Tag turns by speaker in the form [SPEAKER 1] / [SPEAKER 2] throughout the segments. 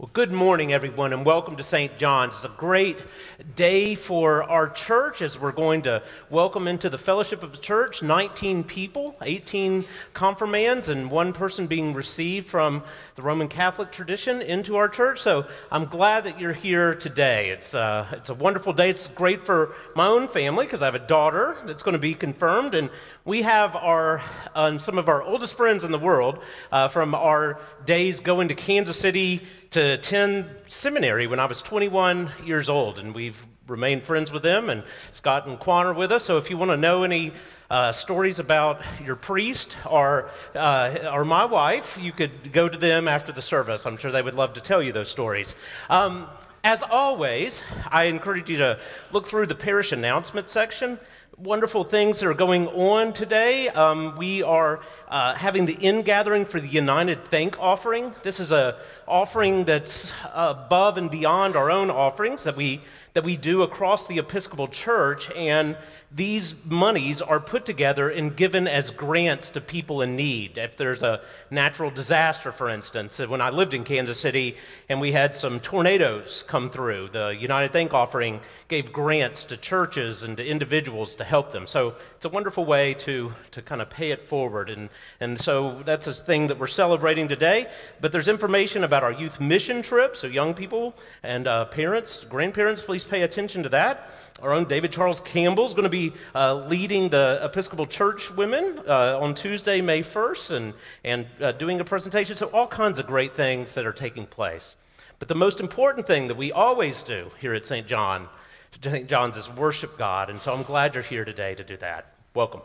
[SPEAKER 1] Well, good morning, everyone, and welcome to St. John's. It's a great day for our church as we're going to welcome into the fellowship of the church 19 people, 18 confirmands, and one person being received from the Roman Catholic tradition into our church. So I'm glad that you're here today. It's, uh, it's a wonderful day. It's great for my own family because I have a daughter that's going to be confirmed, and we have our um, some of our oldest friends in the world uh, from our days going to Kansas City to attend seminary when I was 21 years old, and we've remained friends with them. And Scott and Quan are with us. So if you want to know any uh, stories about your priest or, uh, or my wife, you could go to them after the service. I'm sure they would love to tell you those stories. Um, as always, I encourage you to look through the parish announcement section wonderful things that are going on today. Um, we are uh, having the in gathering for the United Thank offering. This is a offering that's above and beyond our own offerings that we that we do across the Episcopal Church, and these monies are put together and given as grants to people in need. If there's a natural disaster, for instance, when I lived in Kansas City and we had some tornadoes come through, the United Thank offering gave grants to churches and to individuals to help them. So it's a wonderful way to, to kind of pay it forward. And, and so that's a thing that we're celebrating today. But there's information about our youth mission trip, so young people and uh, parents, grandparents, please pay attention to that. Our own David Charles Campbell is going to be uh, leading the Episcopal Church women uh, on Tuesday, May 1st, and, and uh, doing a presentation. So, all kinds of great things that are taking place. But the most important thing that we always do here at St. John, St. John's, is worship God. And so I'm glad you're here today to do that. Welcome.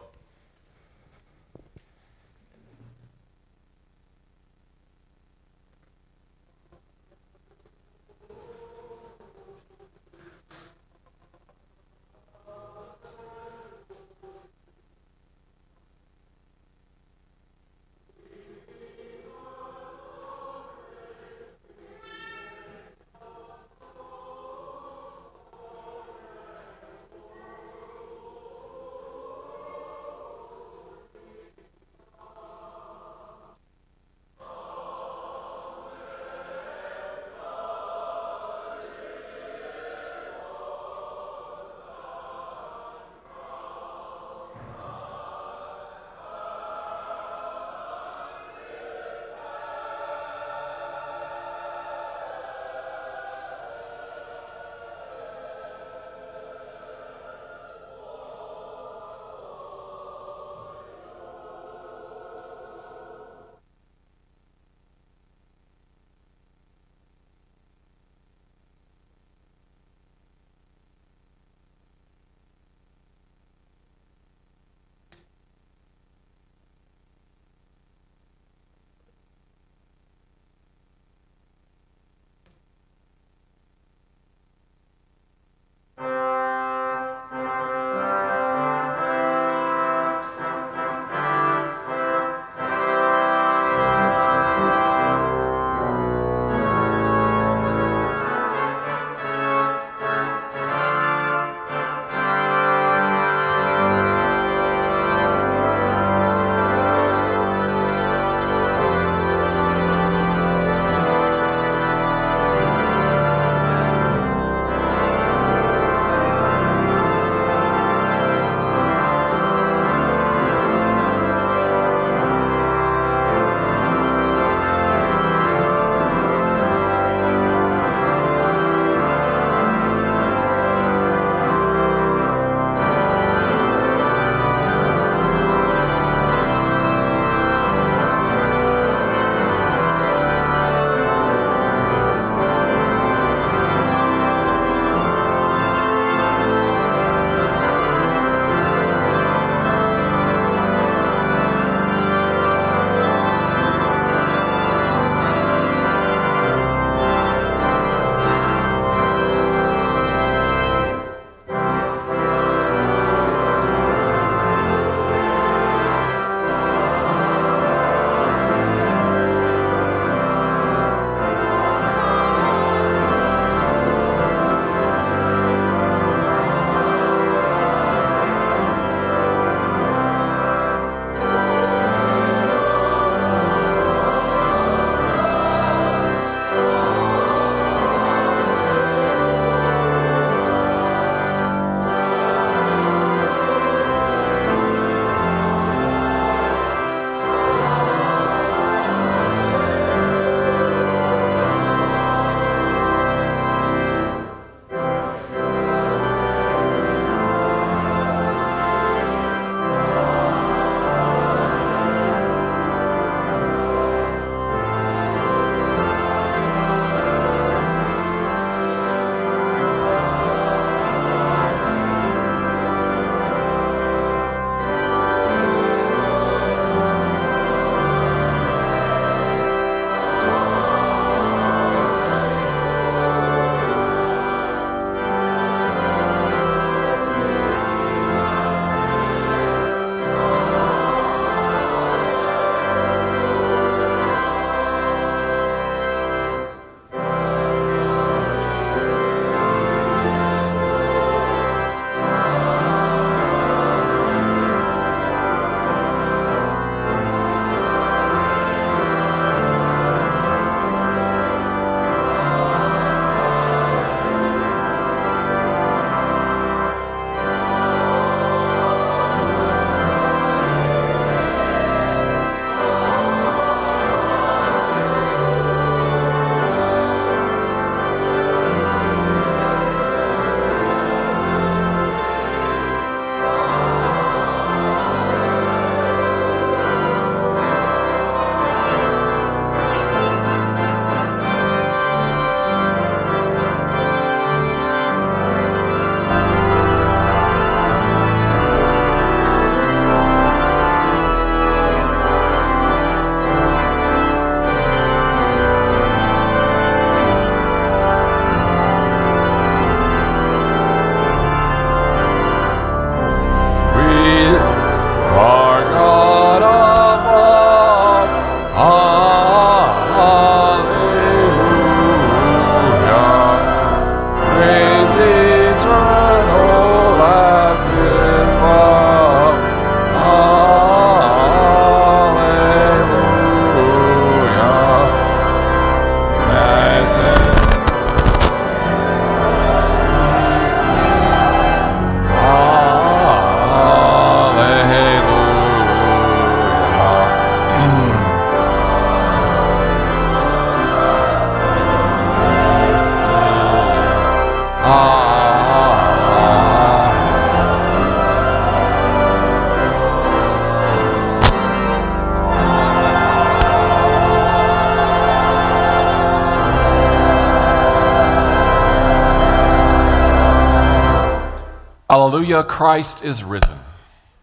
[SPEAKER 2] Alleluia, Christ is risen.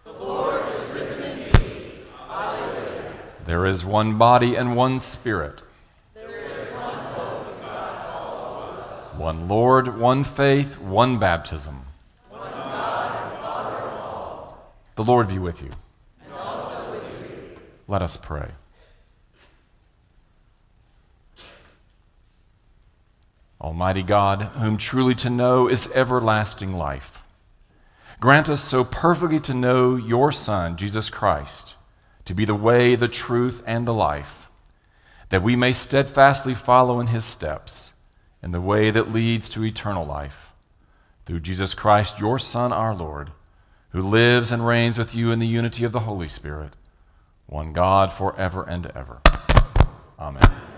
[SPEAKER 3] The Lord is risen indeed. Alleluia.
[SPEAKER 2] There is one body and one spirit.
[SPEAKER 3] There is one hope all of us.
[SPEAKER 2] One Lord, one faith, one baptism.
[SPEAKER 3] One God and Father of all.
[SPEAKER 2] The Lord be with you.
[SPEAKER 3] And also with you.
[SPEAKER 2] Let us pray. Almighty God, whom truly to know is everlasting life, grant us so perfectly to know your Son, Jesus Christ, to be the way, the truth, and the life, that we may steadfastly follow in his steps in the way that leads to eternal life. Through Jesus Christ, your Son, our Lord, who lives and reigns with you in the unity of the Holy Spirit, one God forever and ever. Amen.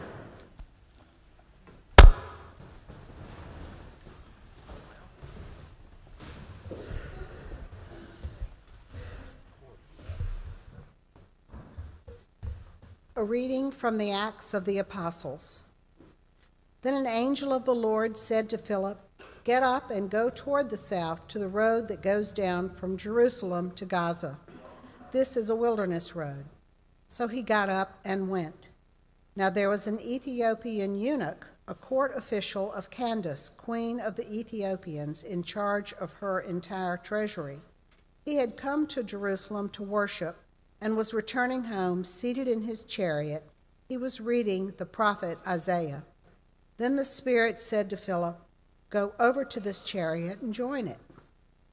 [SPEAKER 4] A reading from the Acts of the Apostles. Then an angel of the Lord said to Philip, Get up and go toward the south to the road that goes down from Jerusalem to Gaza. This is a wilderness road. So he got up and went. Now there was an Ethiopian eunuch, a court official of Candace, queen of the Ethiopians, in charge of her entire treasury. He had come to Jerusalem to worship and was returning home, seated in his chariot. He was reading the prophet Isaiah. Then the Spirit said to Philip, Go over to this chariot and join it.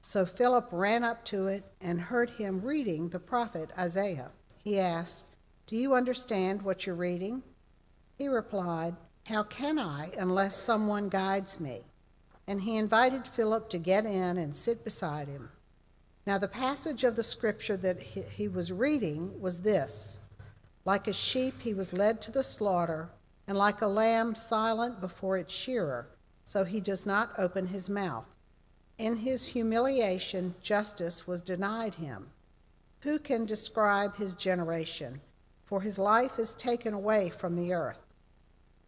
[SPEAKER 4] So Philip ran up to it and heard him reading the prophet Isaiah. He asked, Do you understand what you're reading? He replied, How can I unless someone guides me? And he invited Philip to get in and sit beside him. Now, the passage of the scripture that he, was reading was this Like a sheep, he was led to the slaughter, and like a lamb silent before its shearer, so he does not open his mouth. In his humiliation, justice was denied him. Who can describe his generation? For his life is taken away from the earth.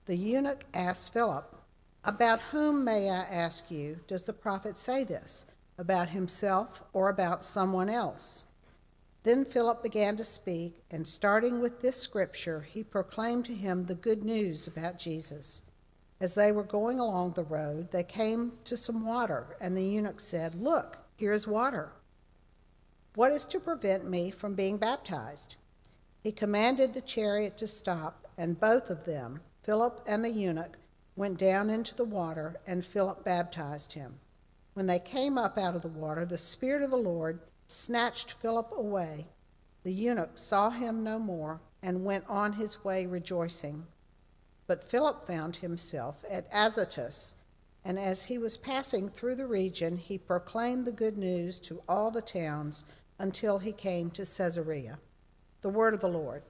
[SPEAKER 4] The eunuch asked Philip, About whom, may I ask you, does the prophet say this? About himself or about someone else. Then Philip began to speak, and starting with this scripture, he proclaimed to him the good news about Jesus. As they were going along the road, they came to some water, and the eunuch said, Look, here is water. What is to prevent me from being baptized? He commanded the chariot to stop, and both of them, Philip and the eunuch, went down into the water, and Philip baptized him. When they came up out of the water, the Spirit of the Lord snatched Philip away. The eunuch saw him no more and went on his way rejoicing. But Philip found himself at Azotus, and as he was passing through the region, he proclaimed the good news to all the towns until he came to Caesarea. The word of the Lord.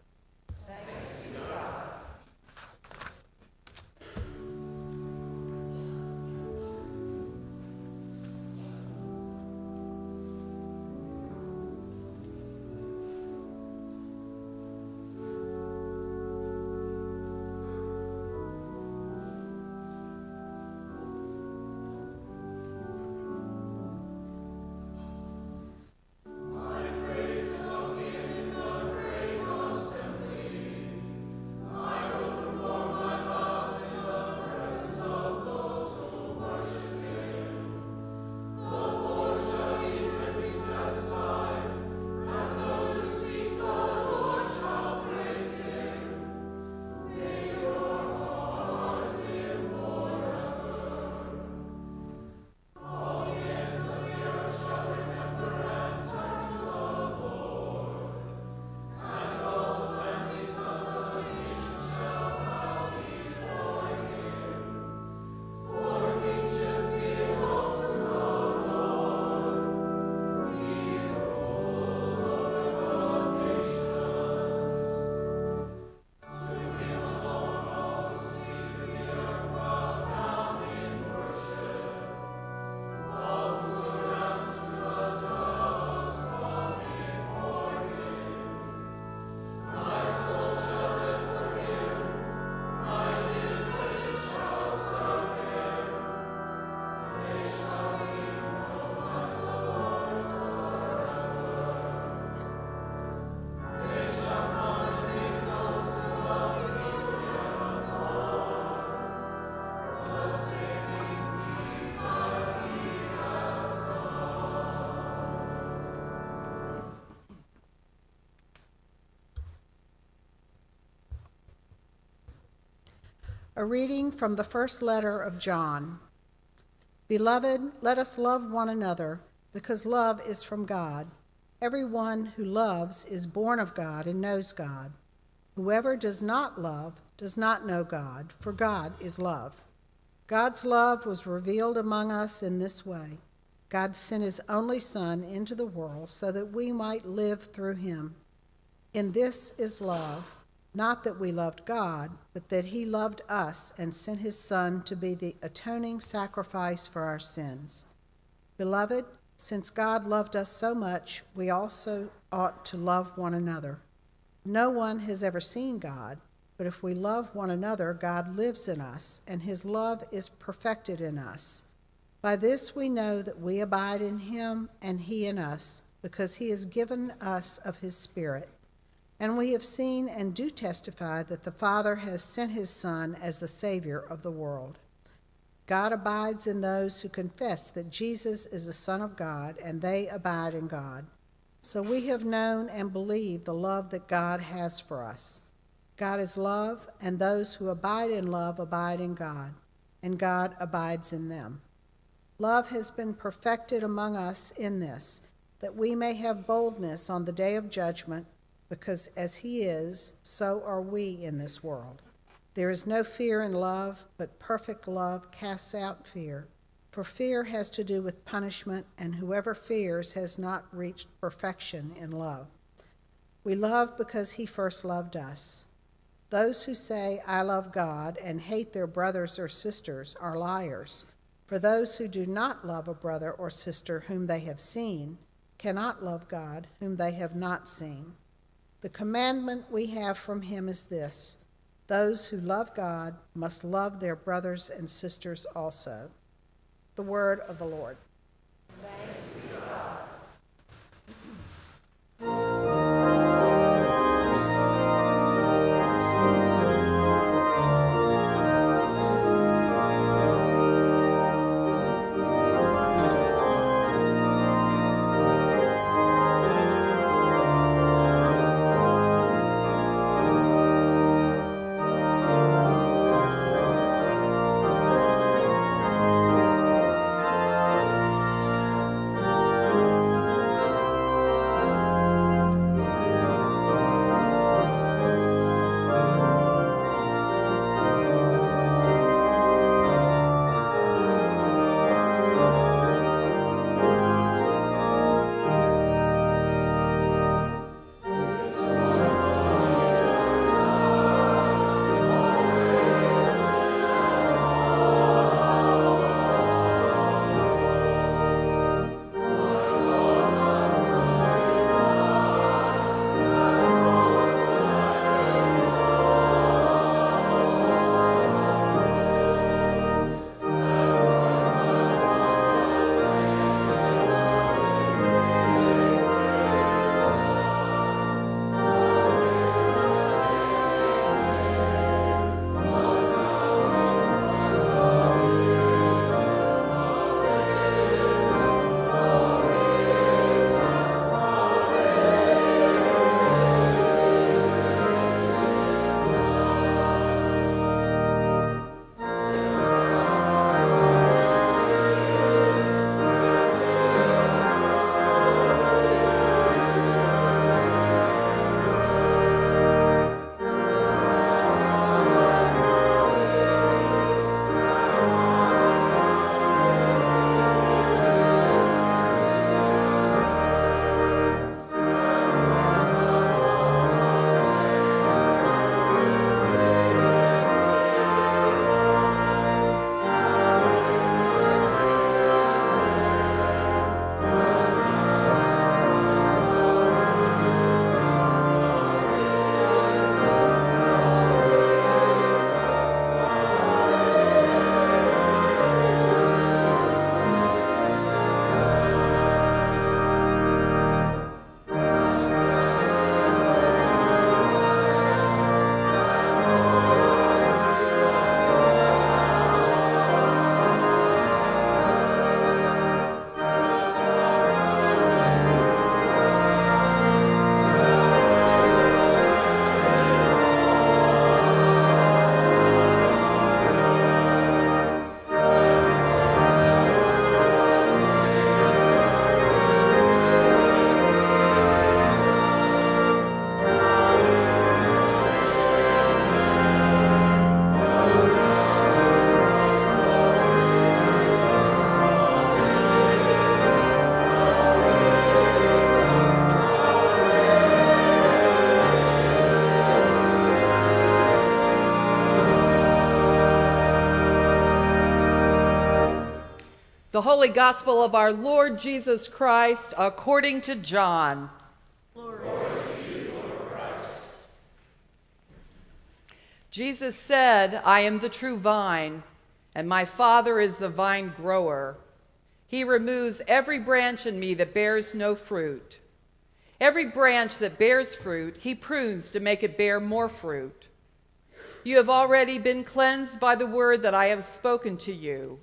[SPEAKER 4] A reading from the first letter of John. Beloved, let us love one another, because love is from God. Everyone who loves is born of God and knows God. Whoever does not love does not know God, for God is love. God's love was revealed among us in this way God sent his only Son into the world so that we might live through him. In this is love, not that we loved God, but that he loved us and sent his Son to be the atoning sacrifice for our sins. Beloved, since God loved us so much, we also ought to love one another. No one has ever seen God, but if we love one another, God lives in us, and his love is perfected in us. By this we know that we abide in him and he in us, because he has given us of his Spirit. And we have seen and do testify that the Father has sent his Son as the Savior of the world. God abides in those who confess that Jesus is the Son of God, and they abide in God. So we have known and believed the love that God has for us. God is love, and those who abide in love abide in God, and God abides in them. Love has been perfected among us in this, that we may have boldness on the day of judgment, because as He is, so are we in this world. There is no fear in love, but perfect love casts out fear. For fear has to do with punishment, and whoever fears has not reached perfection in love. We love because he first loved us. Those who say, I love God, and hate their brothers or sisters are liars. For those who do not love a brother or sister whom they have seen cannot love God, whom they have not seen. The commandment we have from him is this those who love God must love their brothers and sisters also. The word of the Lord.
[SPEAKER 5] The Holy Gospel of our Lord Jesus Christ according to John. Jesus said, I am the true vine, and my Father is the vine grower. He removes every branch in me that bears no fruit. Every branch that bears fruit, he prunes to make it bear more fruit. You have already been cleansed by the word that I have spoken to you.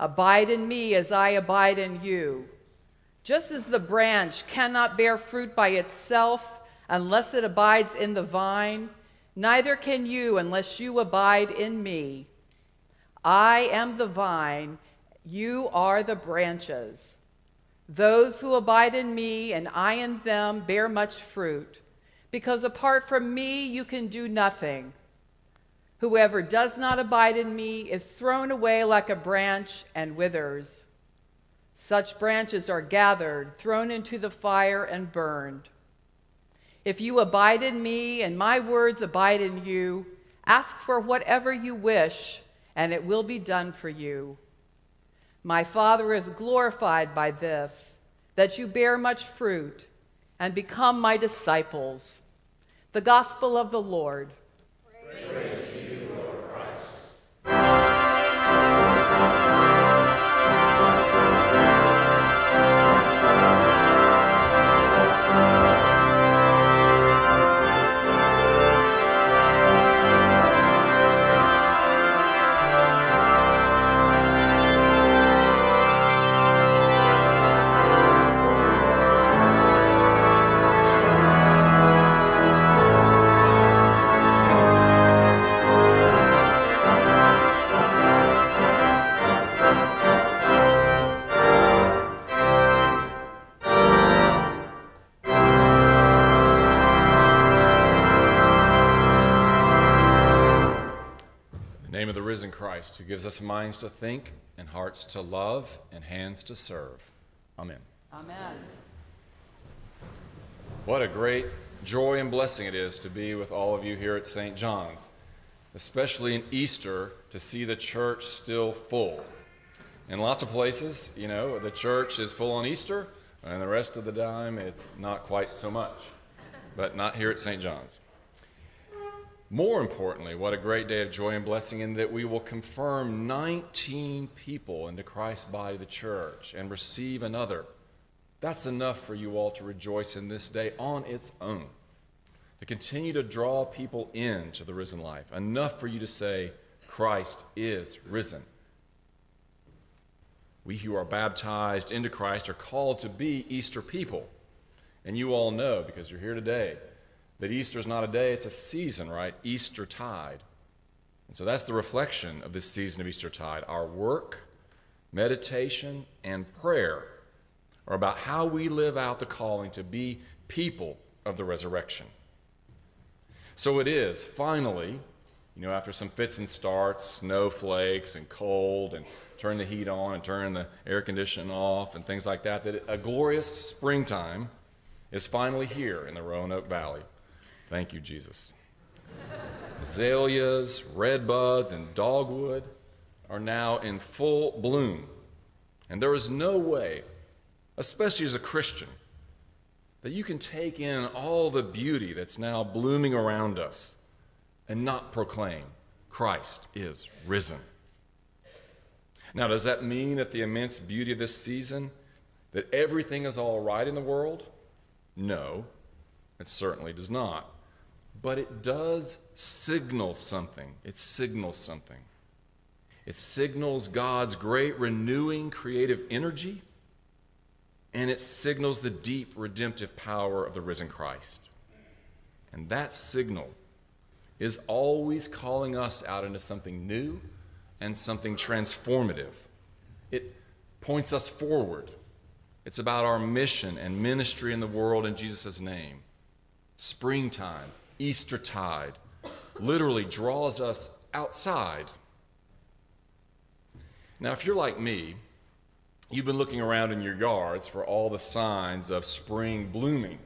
[SPEAKER 5] Abide in me as I abide in you. Just as the branch cannot bear fruit by itself unless it abides in the vine, neither can you unless you abide in me. I am the vine, you are the branches. Those who abide in me and I in them bear much fruit, because apart from me you can do nothing. Whoever does not abide in me is thrown away like a branch and withers. Such branches are gathered, thrown into the fire, and burned. If you abide in me and my words abide in you, ask for whatever you wish, and it will be done for you. My Father is glorified by this, that you bear much fruit and become my disciples. The Gospel of the Lord. Praise
[SPEAKER 2] risen Christ, who gives us minds to think and hearts to love and hands to serve. Amen.
[SPEAKER 5] Amen.
[SPEAKER 2] What a great joy and blessing it is to be with all of you here at St. John's, especially in Easter to see the church still full. In lots of places, you know, the church is full on Easter, and the rest of the time it's not quite so much. But not here at St. John's. More importantly, what a great day of joy and blessing in that we will confirm 19 people into Christ's body, the church, and receive another. That's enough for you all to rejoice in this day on its own. To continue to draw people into the risen life. Enough for you to say, Christ is risen. We who are baptized into Christ are called to be Easter people. And you all know, because you're here today, that Easter is not a day, it's a season, right? Easter tide. And so that's the reflection of this season of Easter tide. Our work, meditation, and prayer are about how we live out the calling to be people of the resurrection. So it is, finally, you know, after some fits and starts, snowflakes and cold, and turn the heat on and turn the air conditioning off and things like that, that a glorious springtime is finally here in the Roanoke Valley. Thank you, Jesus. Azaleas, red buds, and dogwood are now in full bloom. And there is no way, especially as a Christian, that you can take in all the beauty that's now blooming around us and not proclaim Christ is risen. Now, does that mean that the immense beauty of this season, that everything is all right in the world? No, it certainly does not but it does signal something. It signals something. It signals God's great renewing creative energy, and it signals the deep redemptive power of the risen Christ. And that signal is always calling us out into something new and something transformative. It points us forward. It's about our mission and ministry in the world in Jesus' name. Springtime, Easter tide literally draws us outside. Now, if you're like me, you've been looking around in your yards for all the signs of spring blooming.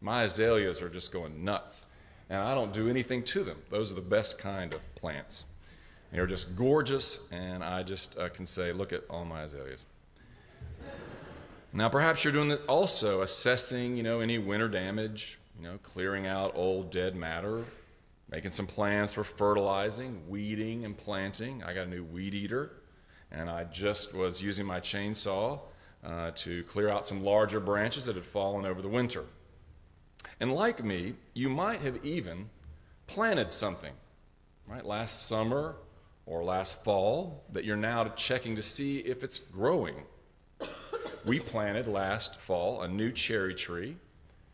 [SPEAKER 2] My azaleas are just going nuts, and I don't do anything to them. Those are the best kind of plants. They're just gorgeous, and I just uh, can say, look at all my azaleas. Now, perhaps you're doing also, assessing, you know, any winter damage, you know, clearing out old dead matter, making some plans for fertilizing, weeding, and planting. I got a new weed eater, and I just was using my chainsaw uh, to clear out some larger branches that had fallen over the winter. And like me, you might have even planted something, right, last summer or last fall that you're now checking to see if it's growing we planted last fall a new cherry tree,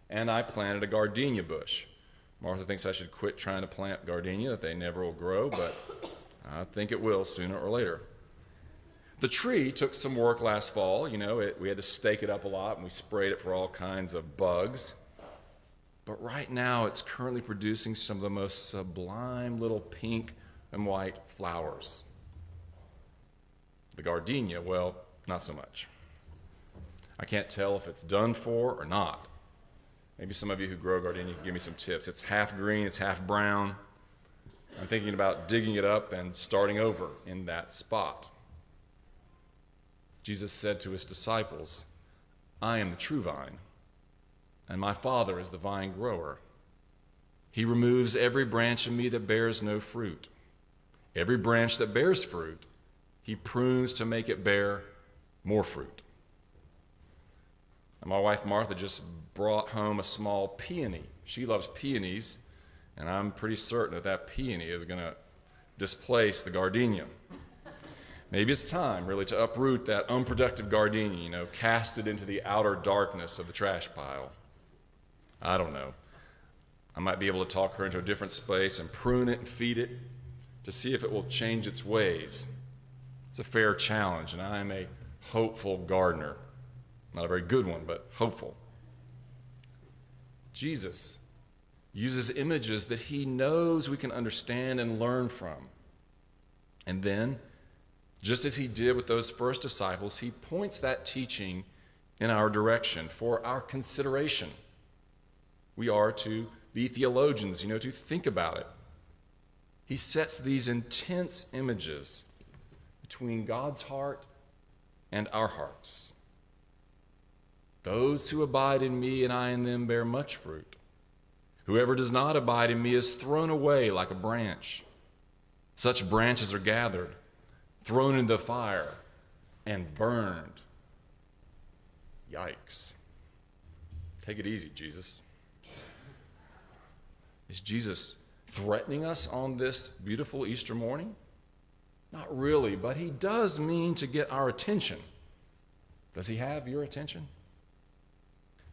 [SPEAKER 2] and I planted a gardenia bush. Martha thinks I should quit trying to plant gardenia, that they never will grow, but I think it will sooner or later. The tree took some work last fall. You know, it, we had to stake it up a lot, and we sprayed it for all kinds of bugs. But right now, it's currently producing some of the most sublime little pink and white flowers. The gardenia, well, not so much. I can't tell if it's done for or not. Maybe some of you who grow gardenia can give me some tips. It's half green, it's half brown. I'm thinking about digging it up and starting over in that spot. Jesus said to his disciples, I am the true vine, and my Father is the vine grower. He removes every branch in me that bears no fruit. Every branch that bears fruit, he prunes to make it bear more fruit. And my wife Martha just brought home a small peony. She loves peonies, and I'm pretty certain that that peony is going to displace the gardenia. Maybe it's time, really, to uproot that unproductive gardenia, you know, cast it into the outer darkness of the trash pile. I don't know. I might be able to talk her into a different space and prune it and feed it to see if it will change its ways. It's a fair challenge, and I am a hopeful gardener. Not a very good one, but hopeful. Jesus uses images that he knows we can understand and learn from. And then, just as he did with those first disciples, he points that teaching in our direction for our consideration. We are to be theologians, you know, to think about it. He sets these intense images between God's heart and our hearts. Those who abide in me and I in them bear much fruit. Whoever does not abide in me is thrown away like a branch. Such branches are gathered, thrown into the fire, and burned. Yikes. Take it easy, Jesus. Is Jesus threatening us on this beautiful Easter morning? Not really, but he does mean to get our attention. Does he have your attention?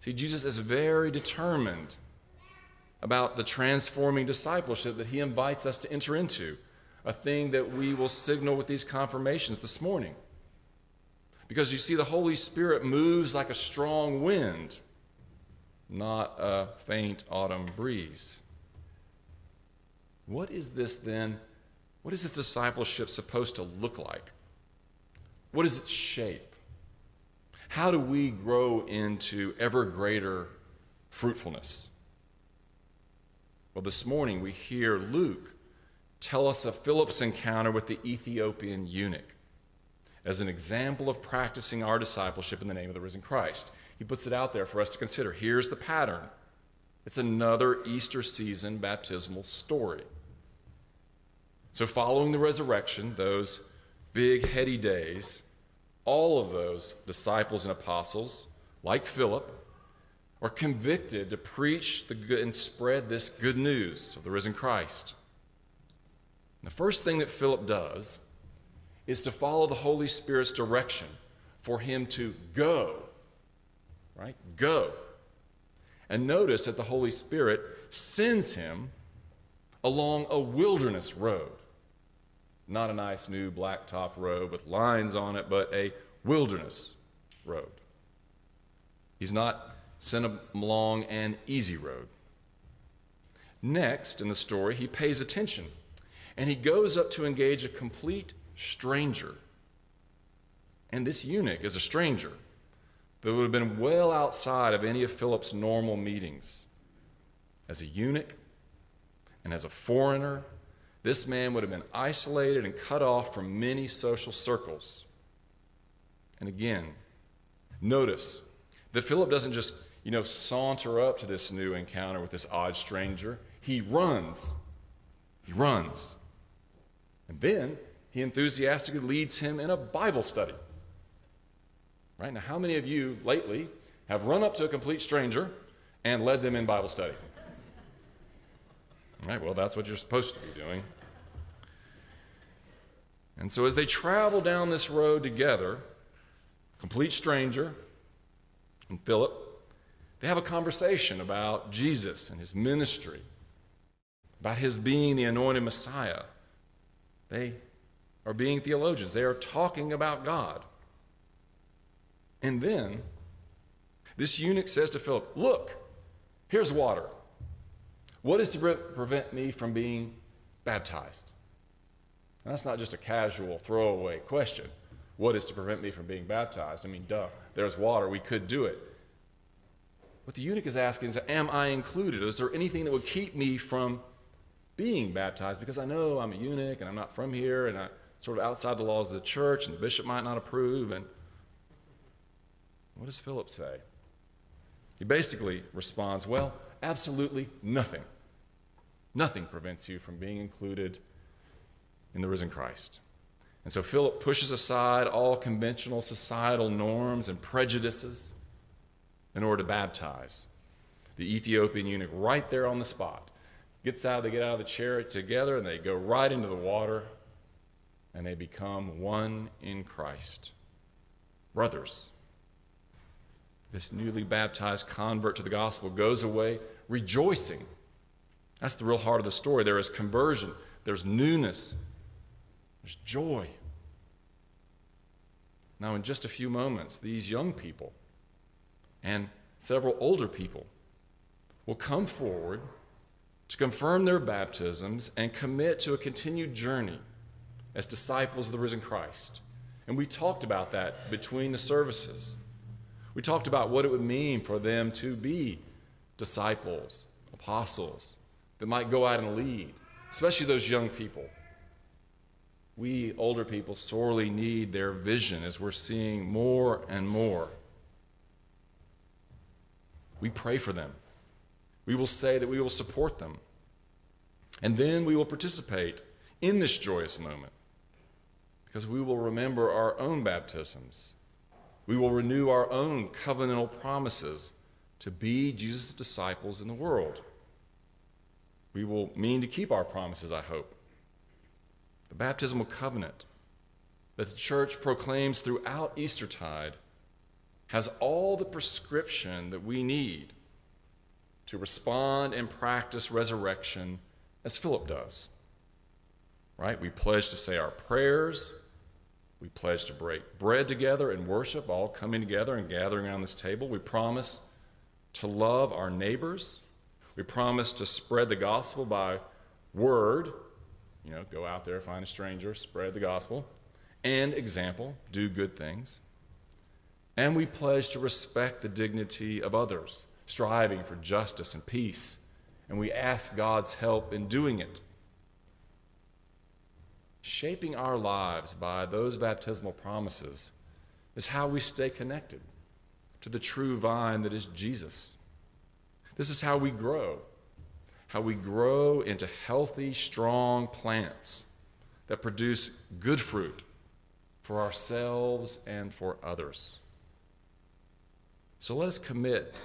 [SPEAKER 2] See, Jesus is very determined about the transforming discipleship that he invites us to enter into, a thing that we will signal with these confirmations this morning. Because you see, the Holy Spirit moves like a strong wind, not a faint autumn breeze. What is this then? What is this discipleship supposed to look like? What is its shape? How do we grow into ever greater fruitfulness? Well, this morning we hear Luke tell us of Philip's encounter with the Ethiopian eunuch as an example of practicing our discipleship in the name of the risen Christ. He puts it out there for us to consider. Here's the pattern it's another Easter season baptismal story. So, following the resurrection, those big, heady days, all of those disciples and apostles, like Philip, are convicted to preach the good and spread this good news of the risen Christ. And the first thing that Philip does is to follow the Holy Spirit's direction for him to go. Right? Go. And notice that the Holy Spirit sends him along a wilderness road. Not a nice new blacktop road with lines on it, but a wilderness road. He's not sent along an easy road. Next in the story, he pays attention and he goes up to engage a complete stranger. And this eunuch is a stranger that would have been well outside of any of Philip's normal meetings. As a eunuch and as a foreigner, this man would have been isolated and cut off from many social circles. And again, notice that Philip doesn't just, you know, saunter up to this new encounter with this odd stranger. He runs. He runs. And then he enthusiastically leads him in a Bible study. Right? Now, how many of you lately have run up to a complete stranger and led them in Bible study? Right, well, that's what you're supposed to be doing. And so, as they travel down this road together, complete stranger and Philip, they have a conversation about Jesus and his ministry, about his being the anointed Messiah. They are being theologians, they are talking about God. And then this eunuch says to Philip, Look, here's water. What is to pre- prevent me from being baptized? That's not just a casual throwaway question. What is to prevent me from being baptized? I mean, duh, there's water. We could do it. What the eunuch is asking is, Am I included? Is there anything that would keep me from being baptized? Because I know I'm a eunuch and I'm not from here and I'm sort of outside the laws of the church and the bishop might not approve. And what does Philip say? He basically responds, Well, absolutely nothing. Nothing prevents you from being included in the risen Christ. And so Philip pushes aside all conventional societal norms and prejudices in order to baptize the Ethiopian eunuch right there on the spot. Gets out, they get out of the chariot together and they go right into the water and they become one in Christ. Brothers, this newly baptized convert to the gospel goes away rejoicing. That's the real heart of the story. There is conversion, there's newness, there's joy. Now, in just a few moments, these young people and several older people will come forward to confirm their baptisms and commit to a continued journey as disciples of the risen Christ. And we talked about that between the services. We talked about what it would mean for them to be disciples, apostles that might go out and lead, especially those young people. We older people sorely need their vision as we're seeing more and more. We pray for them. We will say that we will support them. And then we will participate in this joyous moment because we will remember our own baptisms. We will renew our own covenantal promises to be Jesus' disciples in the world. We will mean to keep our promises, I hope. The baptismal covenant that the church proclaims throughout Eastertide has all the prescription that we need to respond and practice resurrection as Philip does. Right? We pledge to say our prayers. We pledge to break bread together and worship, all coming together and gathering around this table. We promise to love our neighbors. We promise to spread the gospel by word. You know, go out there, find a stranger, spread the gospel. And example, do good things. And we pledge to respect the dignity of others, striving for justice and peace. And we ask God's help in doing it. Shaping our lives by those baptismal promises is how we stay connected to the true vine that is Jesus. This is how we grow, how we grow into healthy, strong plants that produce good fruit for ourselves and for others. So let us commit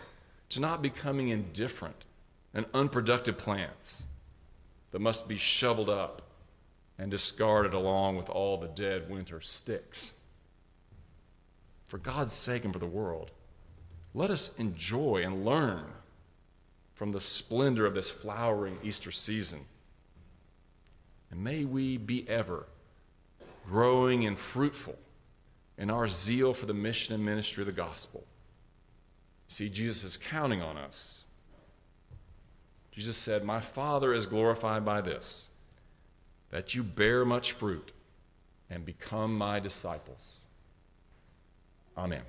[SPEAKER 2] to not becoming indifferent and unproductive plants that must be shoveled up and discarded along with all the dead winter sticks. For God's sake and for the world, let us enjoy and learn from the splendor of this flowering Easter season. And may we be ever growing and fruitful in our zeal for the mission and ministry of the gospel. See, Jesus is counting on us. Jesus said, My Father is glorified by this, that you bear much fruit and become my disciples. Amen.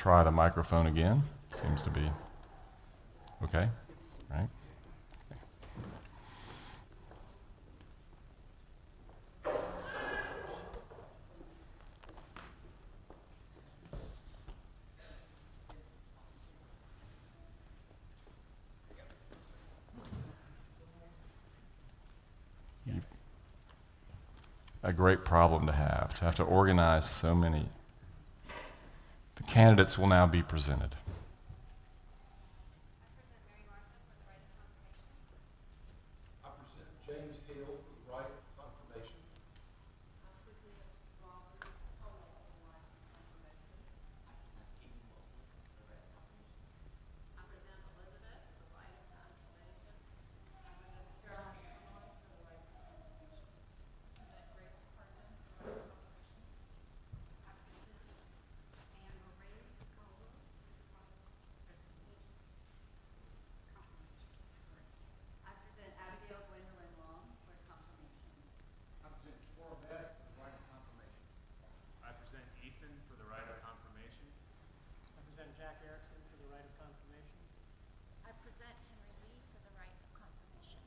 [SPEAKER 2] Try the microphone again. Seems to be okay, right? a great problem to have, to have to organize so many. Candidates will now be presented.
[SPEAKER 6] I present James Hale for the rite of confirmation.
[SPEAKER 7] I present Abigail Gwendolyn Long for confirmation.
[SPEAKER 6] I present Cora Beck for the rite of confirmation.
[SPEAKER 8] I present Ethan for the rite of confirmation.
[SPEAKER 9] I present Jack Erickson for the rite of confirmation.
[SPEAKER 7] I present Henry Lee for the rite of confirmation.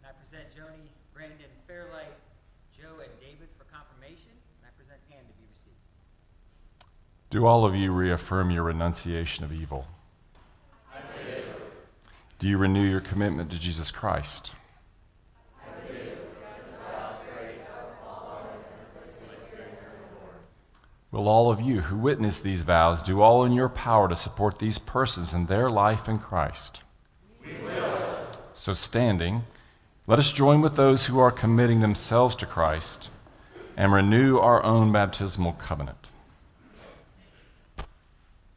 [SPEAKER 10] And I present Joni, Brandon, Fairlight, Joe, and David for confirmation, and I present Ann to be received.
[SPEAKER 2] Do all of you reaffirm your renunciation of evil? I do. Do you renew your commitment to Jesus Christ? Will all of you who witness these vows do all in your power to support these persons in their life in Christ? We will. So, standing, let us join with those who are committing themselves to Christ and renew our own baptismal covenant.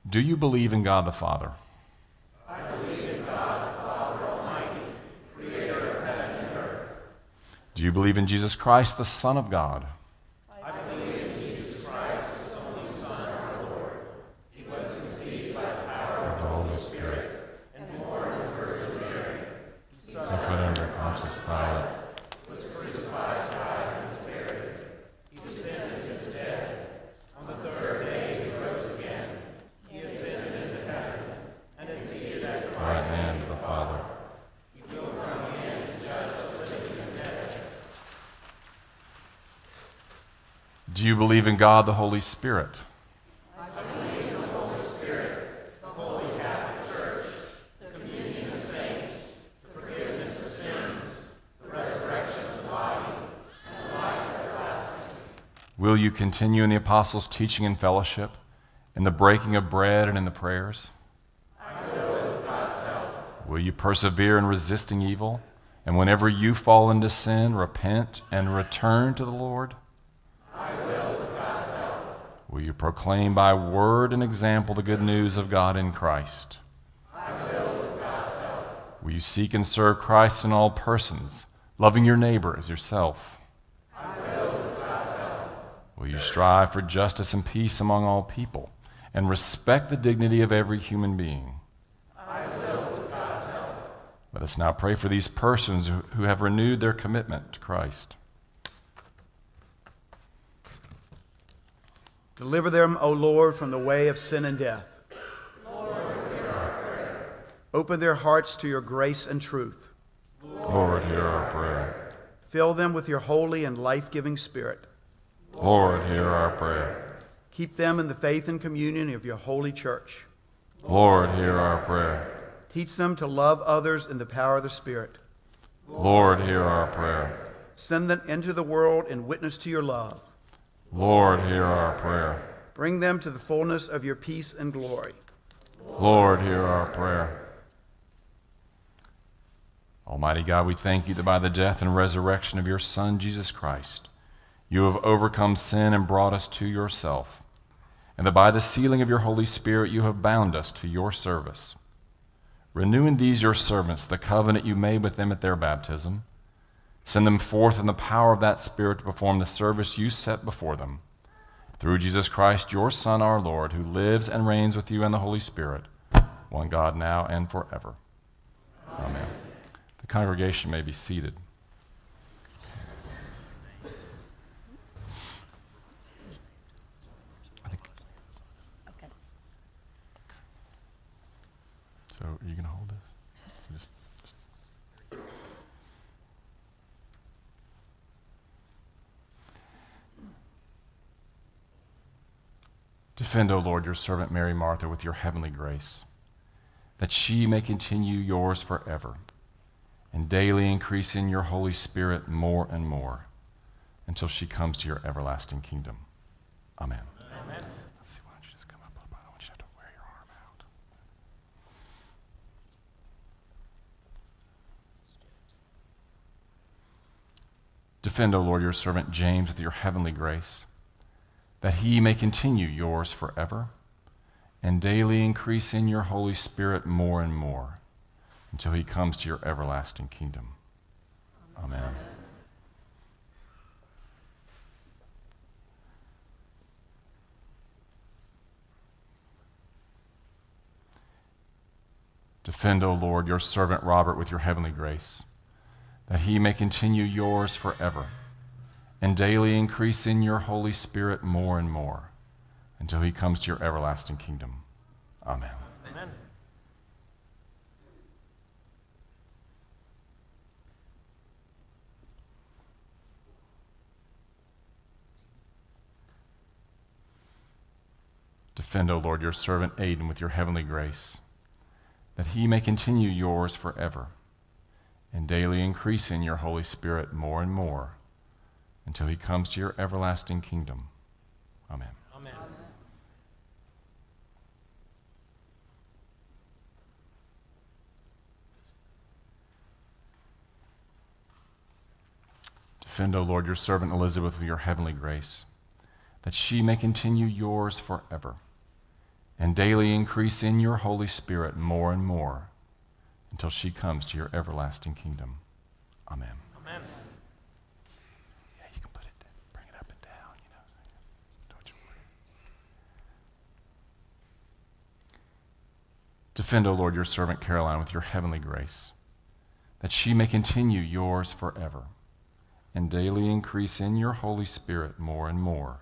[SPEAKER 2] Do you believe in God the Father? I believe in God the Father Almighty, creator of heaven and earth. Do you believe in Jesus Christ, the Son of God? I believe in Jesus Christ, the only Son, our Lord. He was conceived by the power of the Holy Spirit and born of the Virgin Mary. He suffered under Pontius Pilate. the right hand of the Father. Do you believe in God the Holy Spirit? I believe in the Holy Spirit, the Holy Catholic Church, the communion of saints, the forgiveness of sins, the resurrection of the body, and the life everlasting. Will you continue in the apostles' teaching and fellowship, in the breaking of bread and in the prayers? I will Will you persevere in resisting evil? And whenever you fall into sin, repent and return to the Lord? I will, with God's help. Will you proclaim by word and example the good news of God in Christ? I will, with. Will you seek and serve Christ in all persons, loving your neighbor as yourself? I will, with. Will you strive for justice and peace among all people and respect the dignity of every human being? I will with. Let us now pray for these persons who have renewed their commitment to Christ.
[SPEAKER 11] Deliver them, O Lord, from the way of sin and death. Open their hearts to your grace and truth.
[SPEAKER 2] Lord, hear our prayer.
[SPEAKER 11] Fill them with your holy and life giving spirit.
[SPEAKER 2] Lord, hear our prayer.
[SPEAKER 11] Keep them in the faith and communion of your holy church.
[SPEAKER 2] Lord, hear our prayer.
[SPEAKER 11] Teach them to love others in the power of the Spirit.
[SPEAKER 2] Lord, hear our prayer.
[SPEAKER 11] Send them into the world and witness to your love.
[SPEAKER 2] Lord, hear our prayer.
[SPEAKER 11] Bring them to the fullness of your peace and glory.
[SPEAKER 2] Lord, hear our prayer. Almighty God, we thank you that by the death and resurrection of your Son, Jesus Christ, you have overcome sin and brought us to yourself, and that by the sealing of your Holy Spirit, you have bound us to your service. Renew in these your servants the covenant you made with them at their baptism. Send them forth in the power of that Spirit to perform the service you set before them. Through Jesus Christ, your Son, our Lord, who lives and reigns with you in the Holy Spirit, one God now and forever. Amen. The congregation may be seated. Defend, O Lord, your servant Mary Martha with your heavenly grace, that she may continue yours forever, and daily increase in your Holy Spirit more and more, until she comes to your everlasting kingdom. Amen.
[SPEAKER 1] Amen.
[SPEAKER 2] Let's see, why don't you just come up a little bit? I don't want you have to wear your arm out. Defend, O Lord, your servant James with your heavenly grace, that he may continue yours forever, and daily increase in your Holy Spirit more and more, until he comes to your everlasting kingdom. Amen. Defend, O Lord, your servant Robert with your heavenly grace, that he may continue yours forever, and daily increase in your Holy Spirit more and more, until he comes to your everlasting kingdom. Amen.
[SPEAKER 1] Amen.
[SPEAKER 2] Defend, O Lord, your servant Aidan with your heavenly grace, that he may continue yours forever, and daily increase in your Holy Spirit more and more, until he comes to your everlasting kingdom. Amen.
[SPEAKER 1] Amen.
[SPEAKER 2] Defend, O Lord, your servant Elizabeth with your heavenly grace, that she may continue yours forever, and daily increase in your Holy Spirit more and more, until she comes to your everlasting kingdom. Amen.
[SPEAKER 1] Amen.
[SPEAKER 2] Yeah, you can put it, bring it up and down, you know. Don't you worry. Defend, O Lord, your servant Caroline with your heavenly grace, that she may continue yours forever, and daily increase in your Holy Spirit more and more,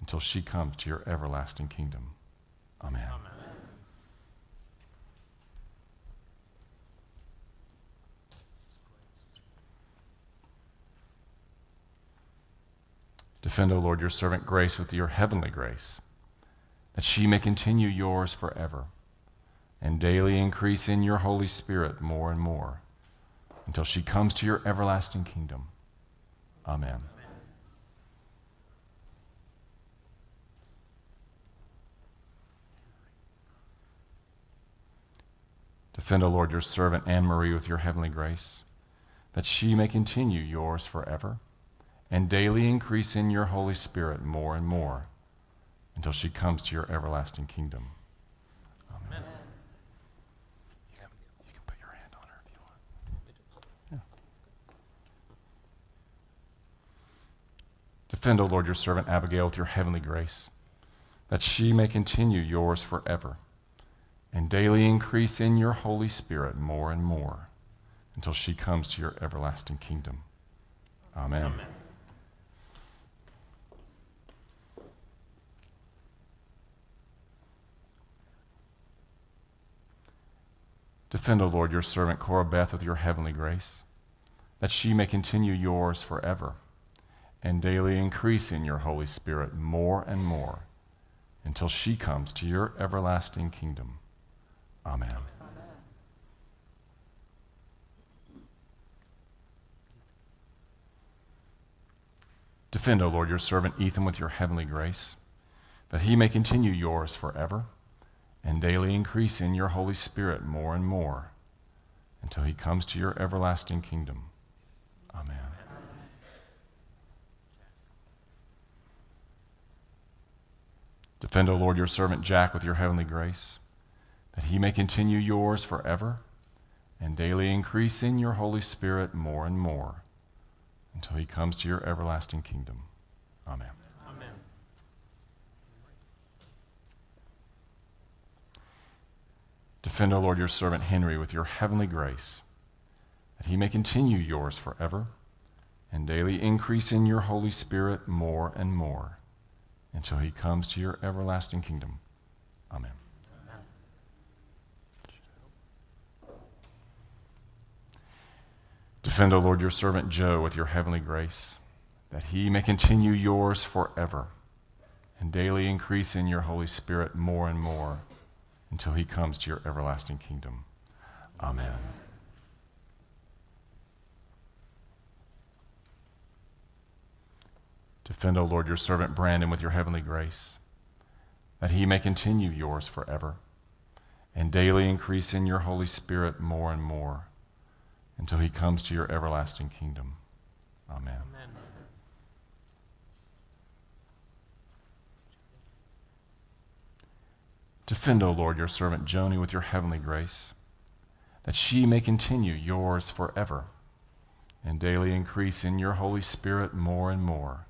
[SPEAKER 2] until she comes to your everlasting kingdom. Amen.
[SPEAKER 1] Amen.
[SPEAKER 2] Defend, O Lord, your servant Grace with your heavenly grace, that she may continue yours forever, and daily increase in your Holy Spirit more and more, until she comes to your everlasting kingdom. Amen. Defend, O Lord, your servant Anne Marie with your heavenly grace, that she may continue yours forever, and daily increase in your Holy Spirit more and more, until she comes to your everlasting kingdom. Amen. You can, you can put your hand on her if you want. Yeah. Defend, O Lord, your servant Abigail with your heavenly grace, that she may continue yours forever, and daily increase in your Holy Spirit more and more, until she comes to your everlasting kingdom. Amen.
[SPEAKER 1] Amen.
[SPEAKER 2] Defend, O Lord, your servant Cora Beth with your heavenly grace, that she may continue yours forever, and daily increase in your Holy Spirit more and more, until she comes to your everlasting kingdom. Amen. Defend, O Lord, your servant Ethan with your heavenly grace, that he may continue yours forever, and daily increase in your Holy Spirit more and more, until he comes to your everlasting kingdom. Amen. Defend, O Lord, your servant Jack with your heavenly grace, that he may continue yours forever, and daily increase in your Holy Spirit more and more, until he comes to your everlasting kingdom. Amen.
[SPEAKER 1] Amen.
[SPEAKER 2] Defend, O Lord, your servant Henry with your heavenly grace, that he may continue yours forever, and daily increase in your Holy Spirit more and more, until he comes to your everlasting kingdom. Amen. Defend, O Lord, your servant Joe with your heavenly grace, that he may continue yours forever, and daily increase in your Holy Spirit more and more until he comes to your everlasting kingdom. Amen. Defend, O Lord, your servant Brandon with your heavenly grace, that he may continue yours forever, and daily increase in your Holy Spirit more and more until he comes to your everlasting kingdom. Amen.
[SPEAKER 1] Amen.
[SPEAKER 2] Defend, O Lord, your servant Joni with your heavenly grace, that she may continue yours forever, and daily increase in your Holy Spirit more and more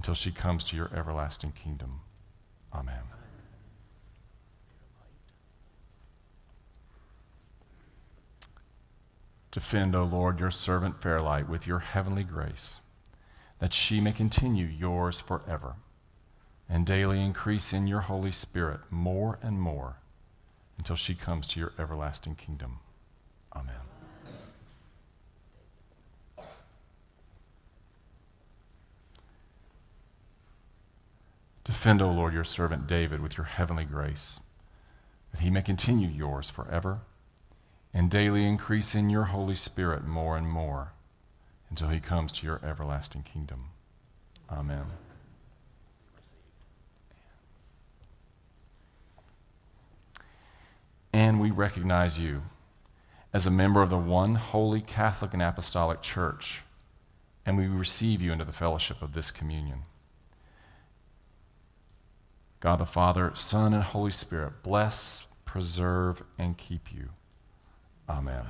[SPEAKER 2] until she comes to your everlasting kingdom. Amen. Defend, O Lord, your servant Fairlight with your heavenly grace, that she may continue yours forever, and daily increase in your Holy Spirit more and more until she comes to your everlasting kingdom. Amen. Defend, O Lord, your servant David with your heavenly grace, that he may continue yours forever, and daily increase in your Holy Spirit more and more until he comes to your everlasting kingdom. Amen. And we recognize you as a member of the one holy Catholic and Apostolic Church, and we receive you into the fellowship of this communion. God the Father, Son, and Holy Spirit, bless, preserve, and keep you. Amen.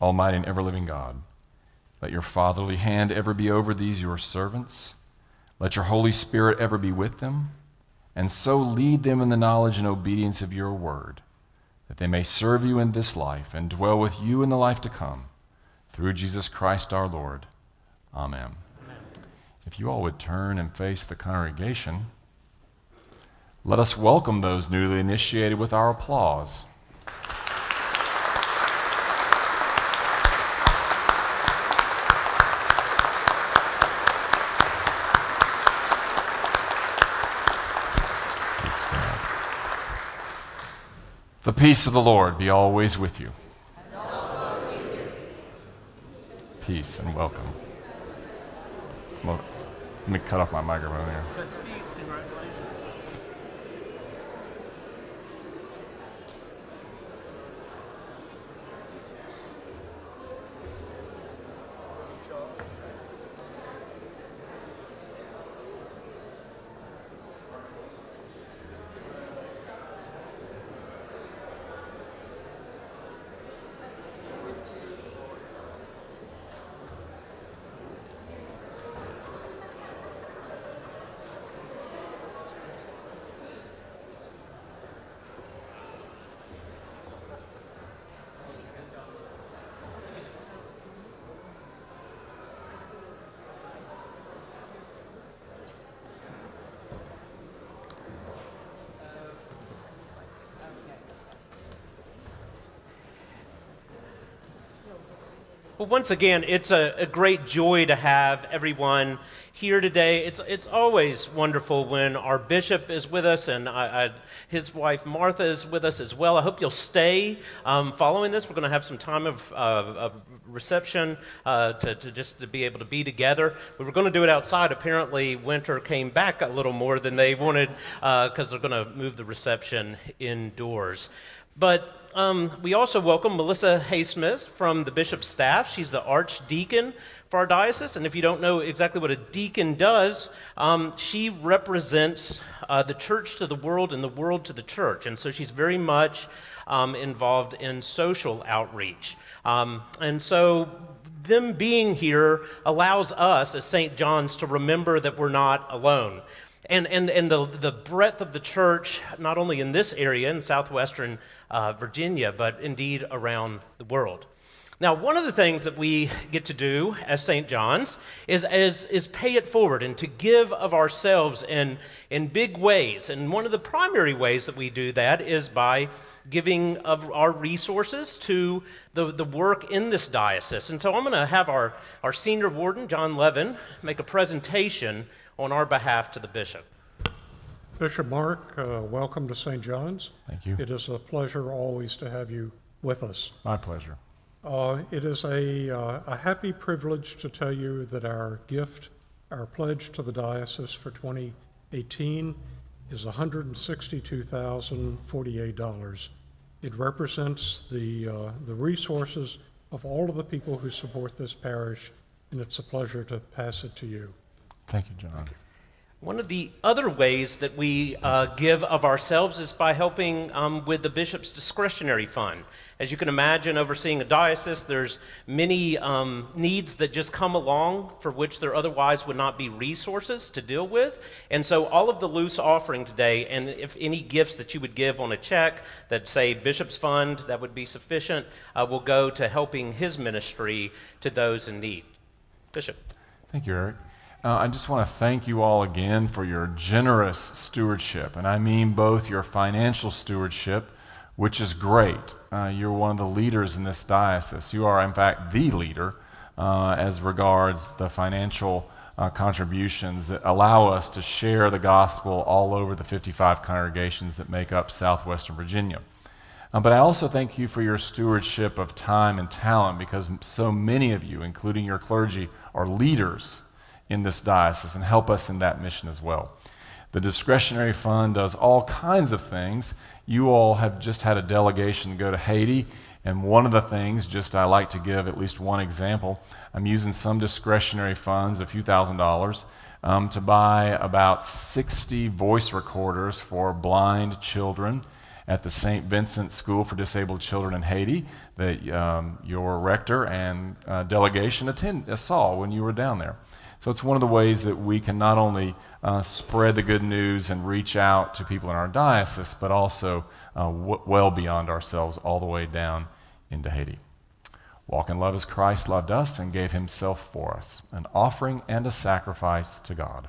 [SPEAKER 2] Almighty and ever living God, let your fatherly hand ever be over these your servants. Let your Holy Spirit ever be with them, and so lead them in the knowledge and obedience of your word, that they may serve you in this life and dwell with you in the life to come. Through Jesus Christ our Lord. Amen. Amen. If you all would turn and face the congregation, let us welcome those newly initiated with our applause. The peace of the Lord be always with you. Peace and welcome. Well, let me cut off my microphone here.
[SPEAKER 1] Once again, it's a, a, great joy to have everyone here today. It's, it's always wonderful when our bishop is with us and I, I, his wife Martha is with us as well. I hope you'll stay um, following this. We're going to have some time of, uh, of reception uh, to, to, just to be able to be together. We were going to do it outside. Apparently, winter came back a little more than they wanted because uh, they're going to move the reception indoors. But um, we also welcome Melissa Haysmith from the bishop's staff. She's the archdeacon for our diocese. And if you don't know exactly what a deacon does, um, she represents uh, the church to the world and the world to the church. And so she's very much um, involved in social outreach. Um, and so them being here allows us as St. John's to remember that we're not alone and, and, and the, the breadth of the church, not only in this area in southwestern uh, Virginia, but indeed around the world. Now, one of the things that we get to do as St. John's is, is, is pay it forward and to give of ourselves in, in big ways. And one of the primary ways that we do that is by giving of our resources to the, the work in this diocese. And so I'm going to have our, our senior warden, John Levin, make a presentation on our behalf to the bishop.
[SPEAKER 12] Bishop Mark, uh, welcome to St. John's.
[SPEAKER 2] Thank you.
[SPEAKER 12] It is a pleasure always to have you with us.
[SPEAKER 2] My pleasure.
[SPEAKER 12] Uh, it is a, uh, a happy privilege to tell you that our gift, our pledge to the diocese for 2018 is $162,048. It represents the, uh, the resources of all of the people who support this parish, and it's a pleasure to pass it to you.
[SPEAKER 2] Thank you, John.
[SPEAKER 1] One of the other ways that we uh, give of ourselves is by helping um, with the bishop's discretionary fund. As you can imagine, overseeing a diocese, there's many um, needs that just come along for which there otherwise would not be resources to deal with. And so, all of the loose offering today, and if any gifts that you would give on a check that say bishop's fund, that would be sufficient, uh, will go to helping his ministry to those in need. Bishop.
[SPEAKER 2] Thank you, Eric. Uh, I just want to thank you all again for your generous stewardship. And I mean both your financial stewardship, which is great. Uh, you're one of the leaders in this diocese. You are, in fact, the leader uh, as regards the financial uh, contributions that allow us to share the gospel all over the 55 congregations that make up southwestern Virginia. Uh, but I also thank you for your stewardship of time and talent because so many of you, including your clergy, are leaders in this diocese and help us in that mission as well. The discretionary fund does all kinds of things. You all have just had a delegation go to Haiti, and one of the things, just I like to give at least one example, I'm using some discretionary funds, a few thousand dollars, um, to buy about 60 voice recorders for blind children at the St. Vincent School for Disabled Children in Haiti that um, your rector and uh, delegation attend, uh, saw when you were down there. So it's one of the ways that we can not only uh, spread the good news and reach out to people in our diocese, but also uh, w- well beyond ourselves, all the way down into Haiti. Walk in love as Christ loved us and gave himself for us, an offering and a sacrifice to God.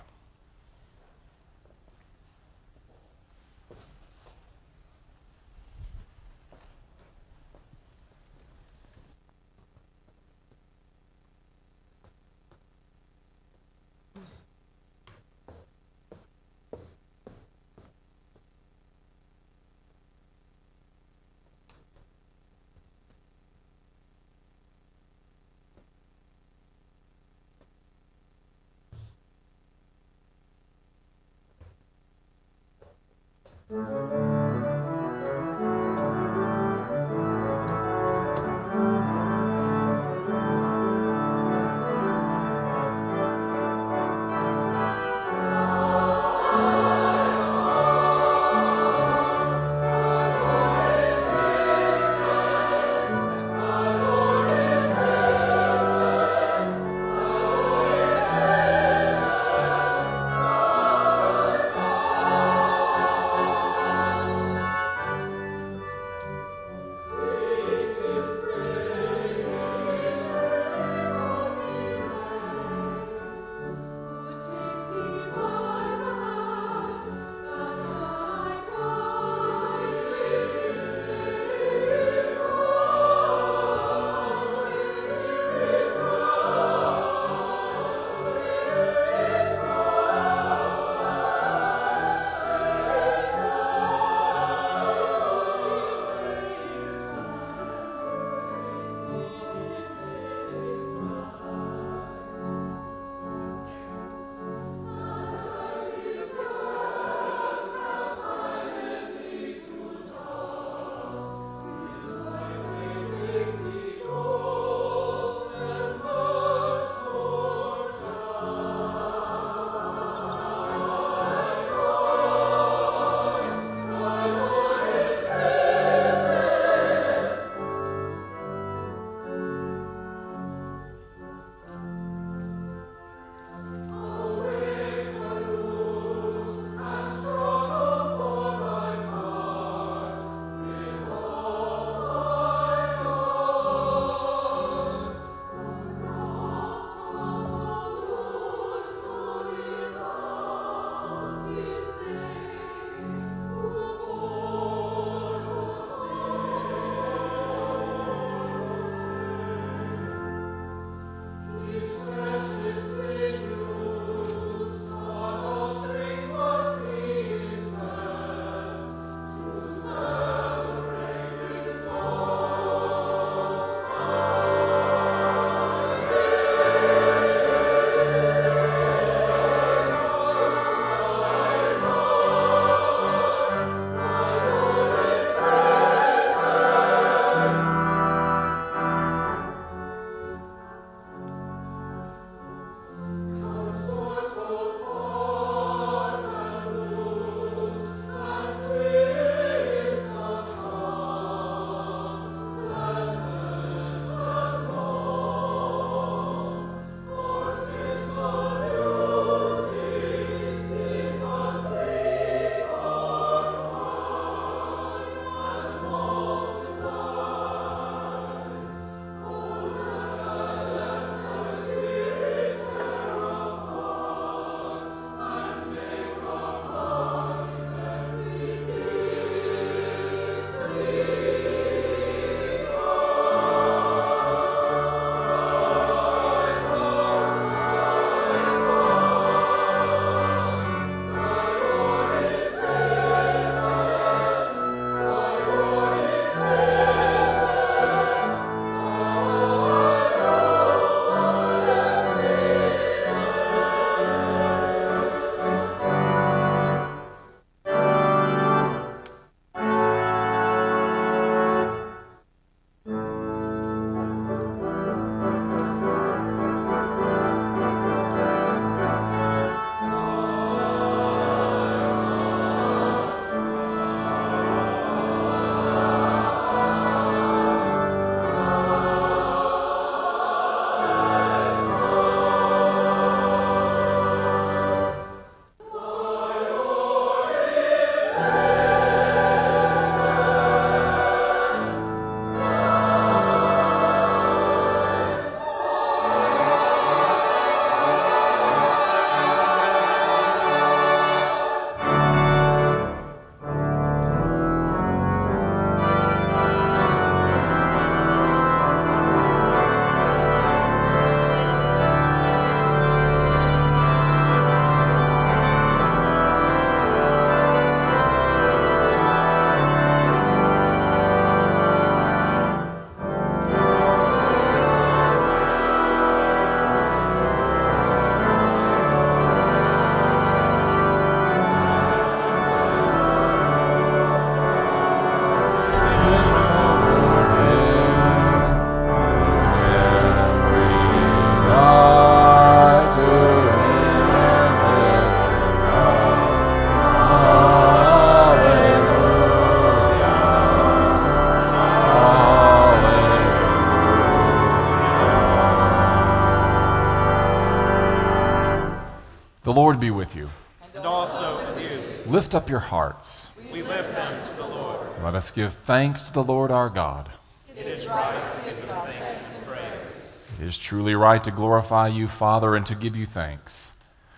[SPEAKER 2] Lift up your hearts.
[SPEAKER 1] We lift them to the Lord.
[SPEAKER 2] Let us give thanks to the Lord our God.
[SPEAKER 1] It is right to give him thanks and praise.
[SPEAKER 2] It is truly right to glorify you, Father, and to give you thanks.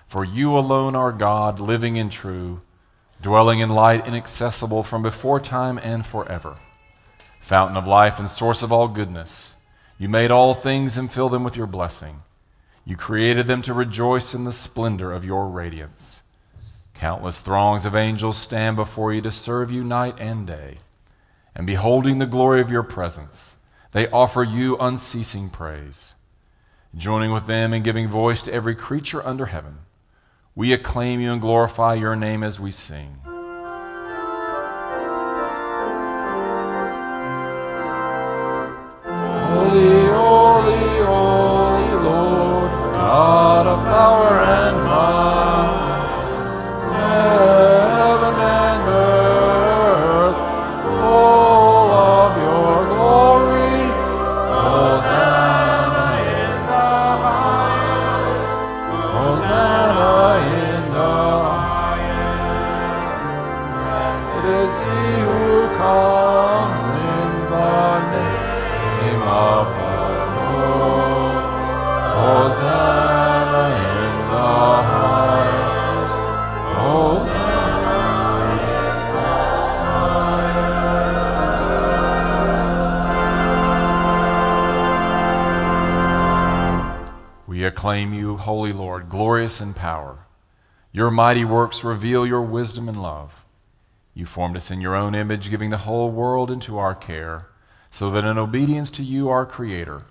[SPEAKER 2] For you alone are God, living and true, dwelling in light inaccessible from before time and forever. Fountain of life and source of all goodness, you made all things and filled them with your blessing. You created them to rejoice in the splendor of your radiance. Countless throngs of angels stand before you to serve you night and day. And beholding the glory of your presence, they offer you unceasing praise. Joining with them in giving voice to every creature under heaven, we acclaim you and glorify your name as we sing. Holy, holy, holy Lord, God of power Your mighty works reveal your wisdom and love. You formed us in your own image, giving the whole world into our care, so that in obedience to you, our Creator,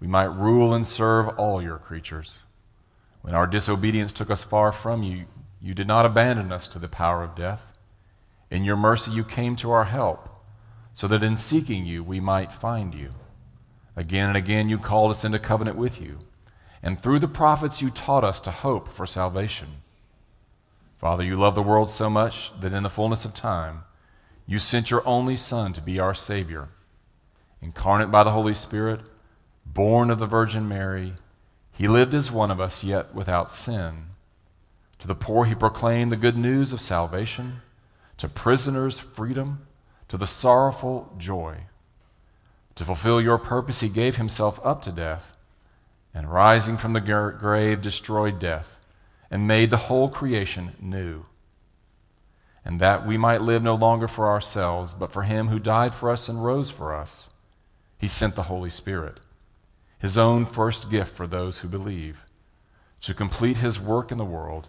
[SPEAKER 2] we might rule and serve all your creatures. When our disobedience took us far from you, you did not abandon us to the power of death. In your mercy, you came to our help, so that in seeking you, we might find you. Again and again, you called us into covenant with you, and through the prophets, you taught us to hope for salvation. Father, you love the world so much that in the fullness of time, you sent your only Son to be our Savior. Incarnate by the Holy Spirit, born of the Virgin Mary, he lived as one of us, yet without sin. To the poor, he proclaimed the good news of salvation. To prisoners, freedom. To the sorrowful, joy. To fulfill your purpose, he gave himself up to death, and rising from the grave, destroyed death and made the whole creation new. And that we might live no longer for ourselves, but for him who died for us and rose for us, he sent the Holy Spirit, his own first gift for those who believe, to complete his work in the world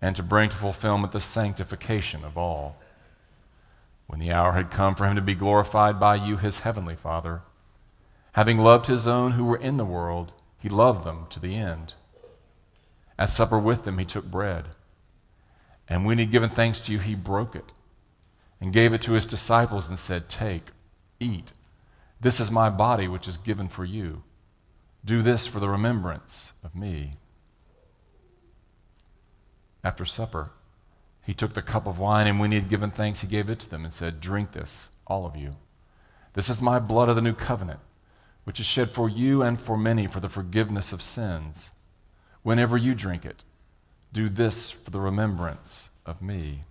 [SPEAKER 2] and to bring to fulfillment the sanctification of all. When the hour had come for him to be glorified by you, his heavenly Father, having loved his own who were in the world, he loved them to the end. At supper with them, he took bread. And when he had given thanks to you, he broke it and gave it to his disciples and said, Take, eat. This is my body, which is given for you. Do this for the remembrance of me. After supper, he took the cup of wine, and when he had given thanks, he gave it to them and said, Drink this, all of you. This is my blood of the new covenant, which is shed for you and for many for the forgiveness of sins. Whenever you drink it, do this for the remembrance of me.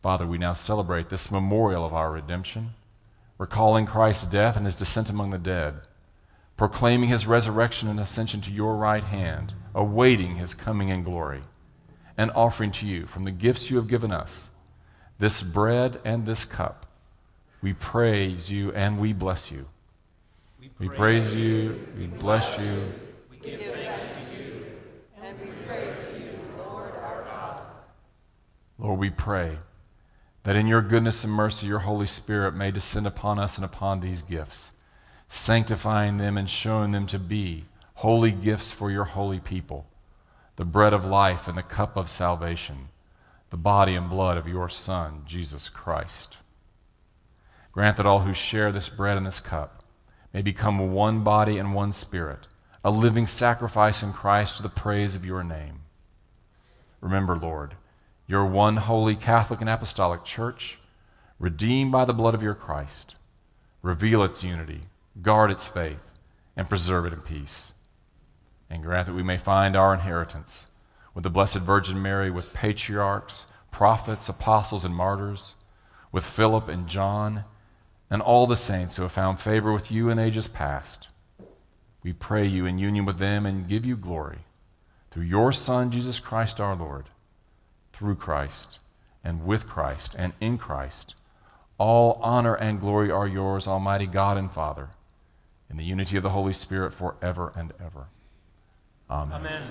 [SPEAKER 2] Father, we now celebrate this memorial of our redemption, recalling Christ's death and his descent among the dead, proclaiming his resurrection and ascension to your right hand, awaiting his coming in glory, and offering to you from the gifts you have given us this bread and this cup. We praise you and we bless you. We praise you, we bless you.
[SPEAKER 5] We give thanks to you, and we pray to you, Lord our God.
[SPEAKER 2] Lord, we pray that in your goodness and mercy, your Holy Spirit may descend upon us and upon these gifts, sanctifying them and showing them to be holy gifts for your holy people, the bread of life and the cup of salvation, the body and blood of your Son, Jesus Christ. Grant that all who share this bread and this cup may become one body and one spirit, a living sacrifice in Christ to the praise of your name. Remember, Lord, your one holy Catholic and Apostolic Church, redeemed by the blood of your Christ. Reveal its unity, guard its faith, and preserve it in peace. and grant that we may find our inheritance with the Blessed Virgin Mary, with patriarchs, prophets, apostles, and martyrs, with Philip and John, and all the saints who have found favor with you in ages past. We pray you in union with them and give you glory through your Son, Jesus Christ our Lord, through Christ, and with Christ, and in Christ. All honor and glory are yours, Almighty God and Father, in the unity of the Holy Spirit forever and ever. Amen.
[SPEAKER 1] Amen.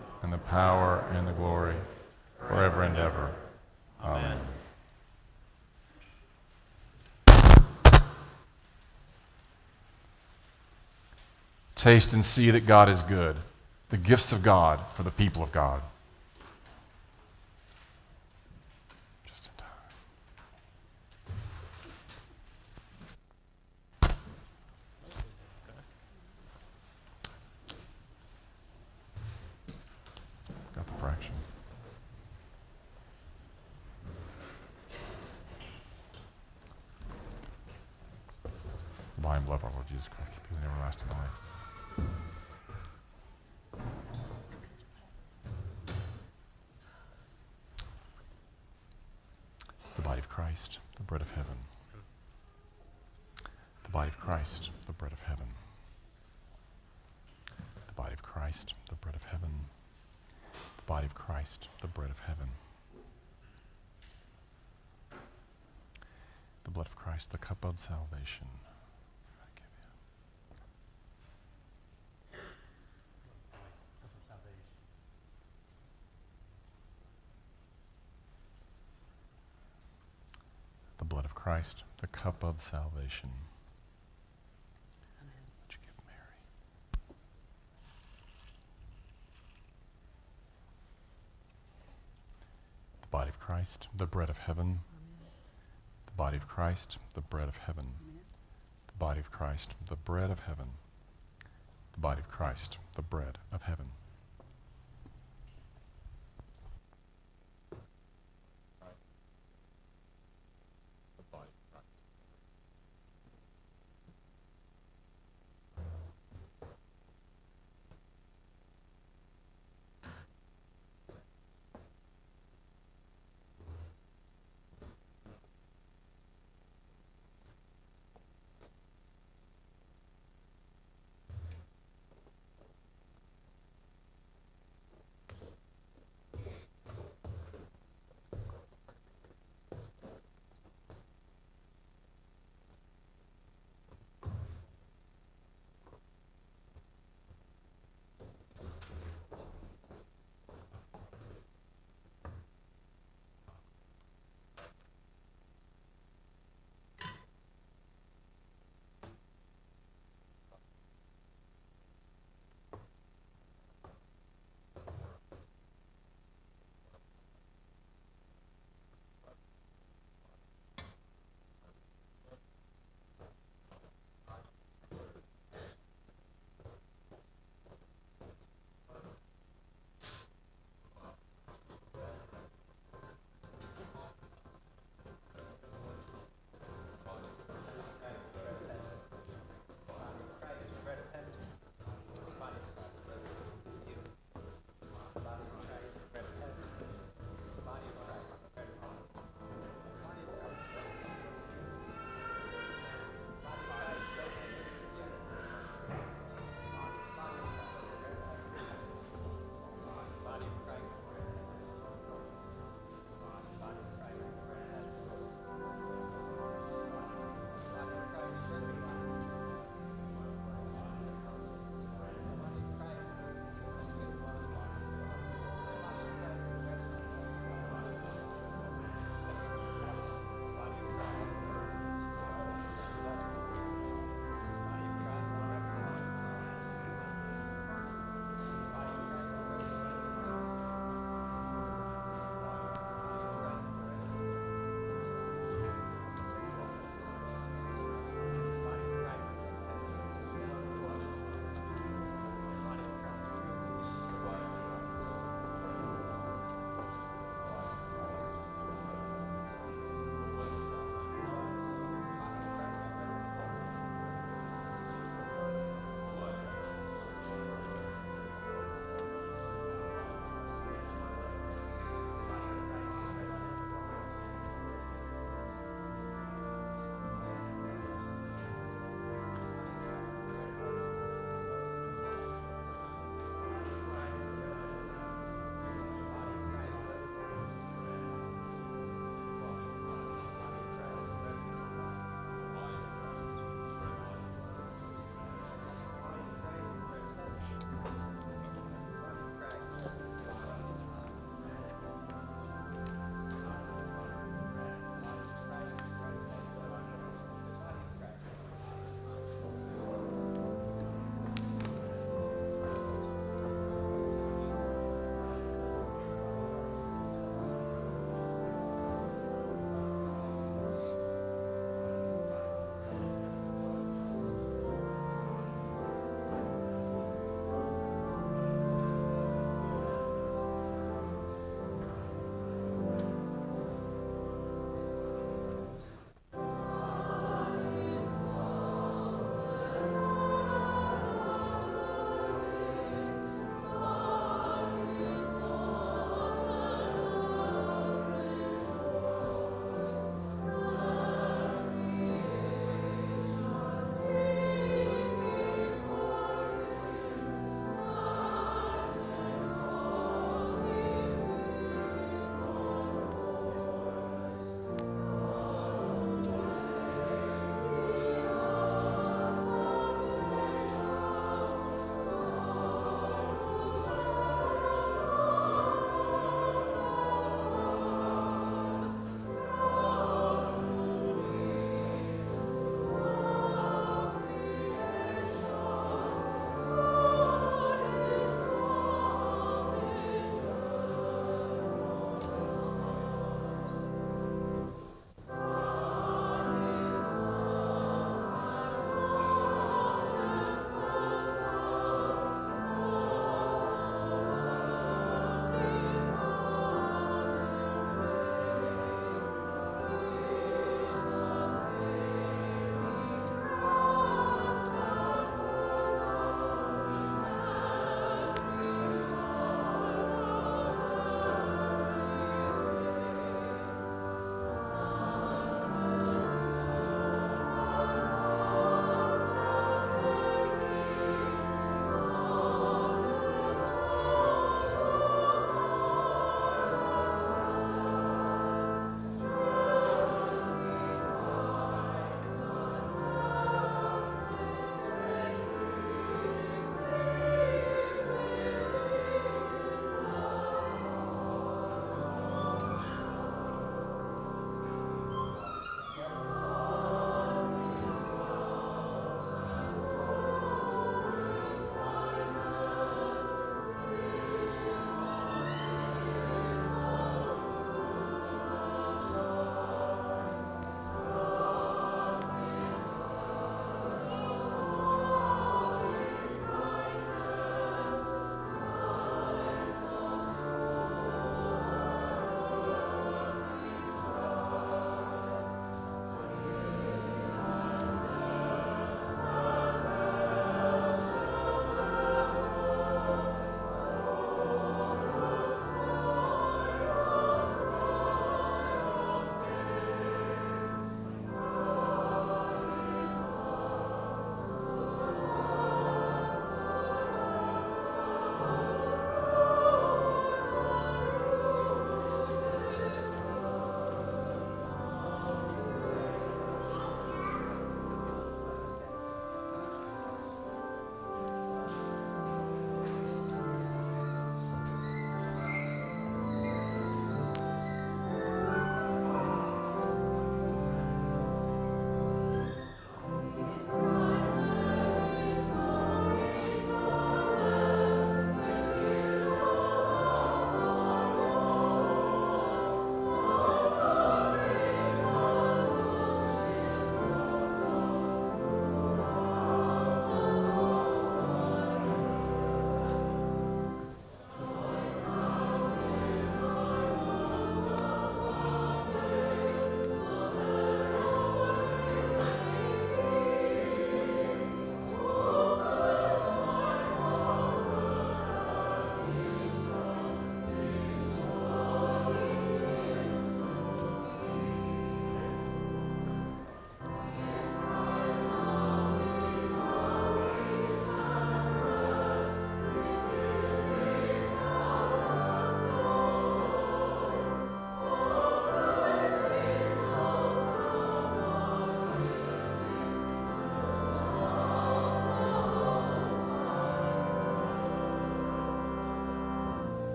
[SPEAKER 2] and the power, and the glory, forever and ever. Amen. Taste and see that God is good. The gifts of God for the people of God. Just in time. Got the fraction. Blood Jesus Christ, keep you in everlasting life. The body of Christ, the bread of heaven. The body of Christ, the bread of heaven. The body of Christ, the bread of heaven. The body of Christ, the bread of heaven. The blood of Christ, the cup of salvation. I give you. The blood of Christ, the cup of salvation. Would you give Mary? The body of Christ, the bread of heaven. Amen. The body of Christ, the bread of heaven. Amen. The body of Christ, the bread of heaven. The body of Christ, the bread of heaven.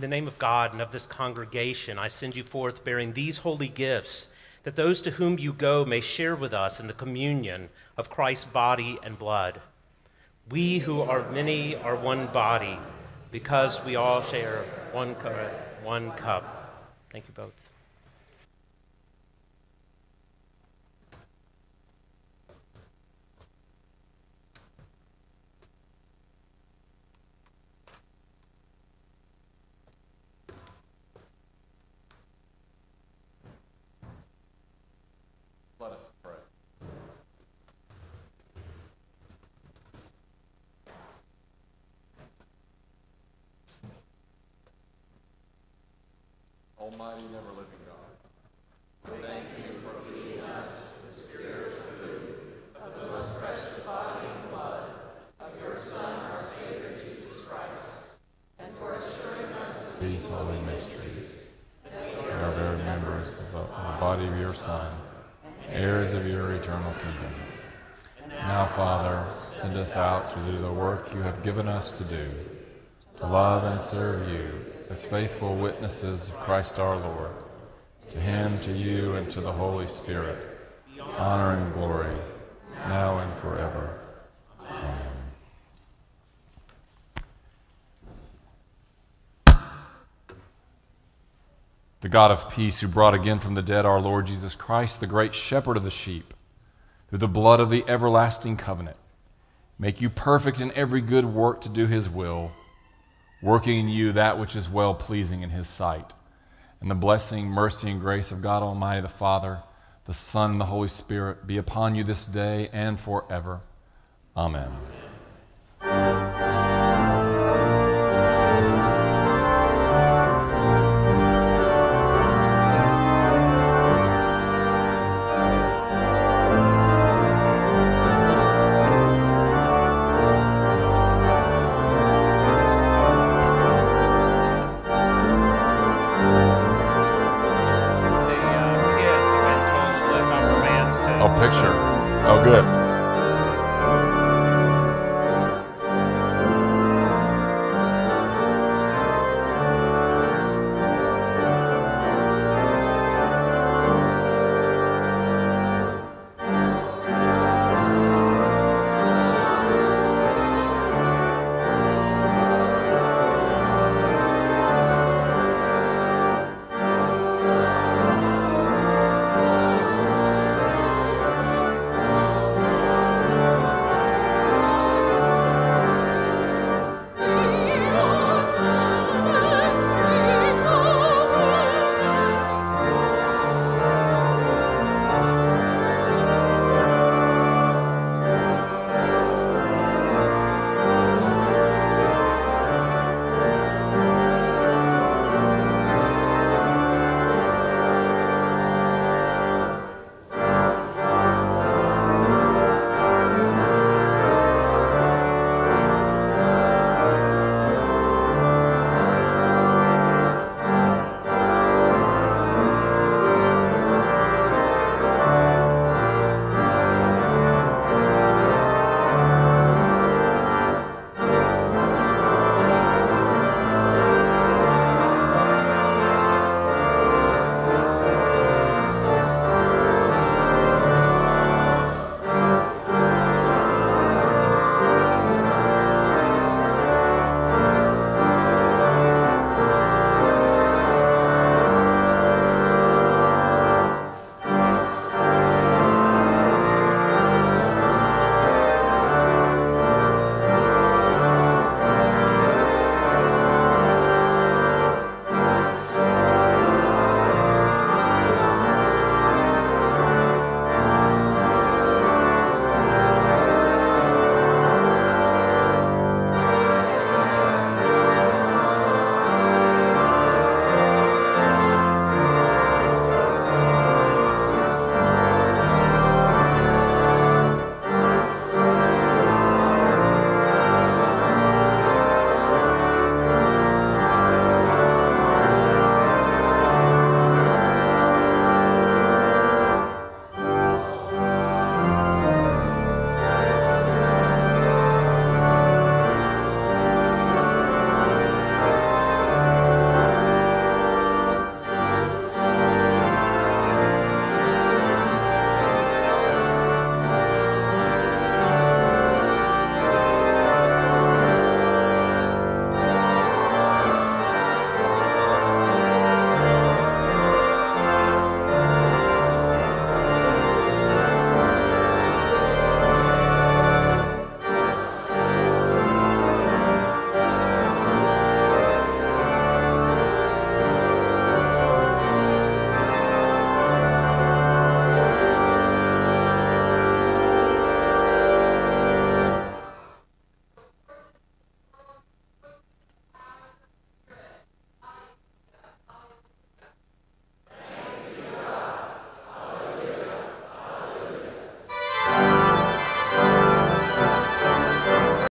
[SPEAKER 1] In the name of God and of this congregation, I send you forth bearing these holy gifts, that those to whom you go may share with us in the communion of Christ's body and blood. We who are many are one body, because we all share one cup. One cup. Thank you both.
[SPEAKER 2] Let us pray. Almighty, never living God. We thank you for feeding us the spiritual food of the most precious body and blood of your Son, our Savior Jesus Christ, and for assuring us of these holy mysteries, that we are very members of the, of the body of your Son, heirs of your eternal kingdom. Now, Father, send us out to do the work you have given us to do, to love and serve you as faithful witnesses of Christ our Lord. To him, to you, and to the Holy Spirit, honor and glory, now and forever. Amen. The God of peace, who brought again from the dead our Lord Jesus Christ, the great shepherd of the sheep, through the blood of the everlasting covenant, make you perfect in every good work to do his will, working in you that which is well pleasing in his sight. And the blessing, mercy, and grace of God Almighty, the Father, the Son, and the Holy Spirit be upon you this day and forever. Amen.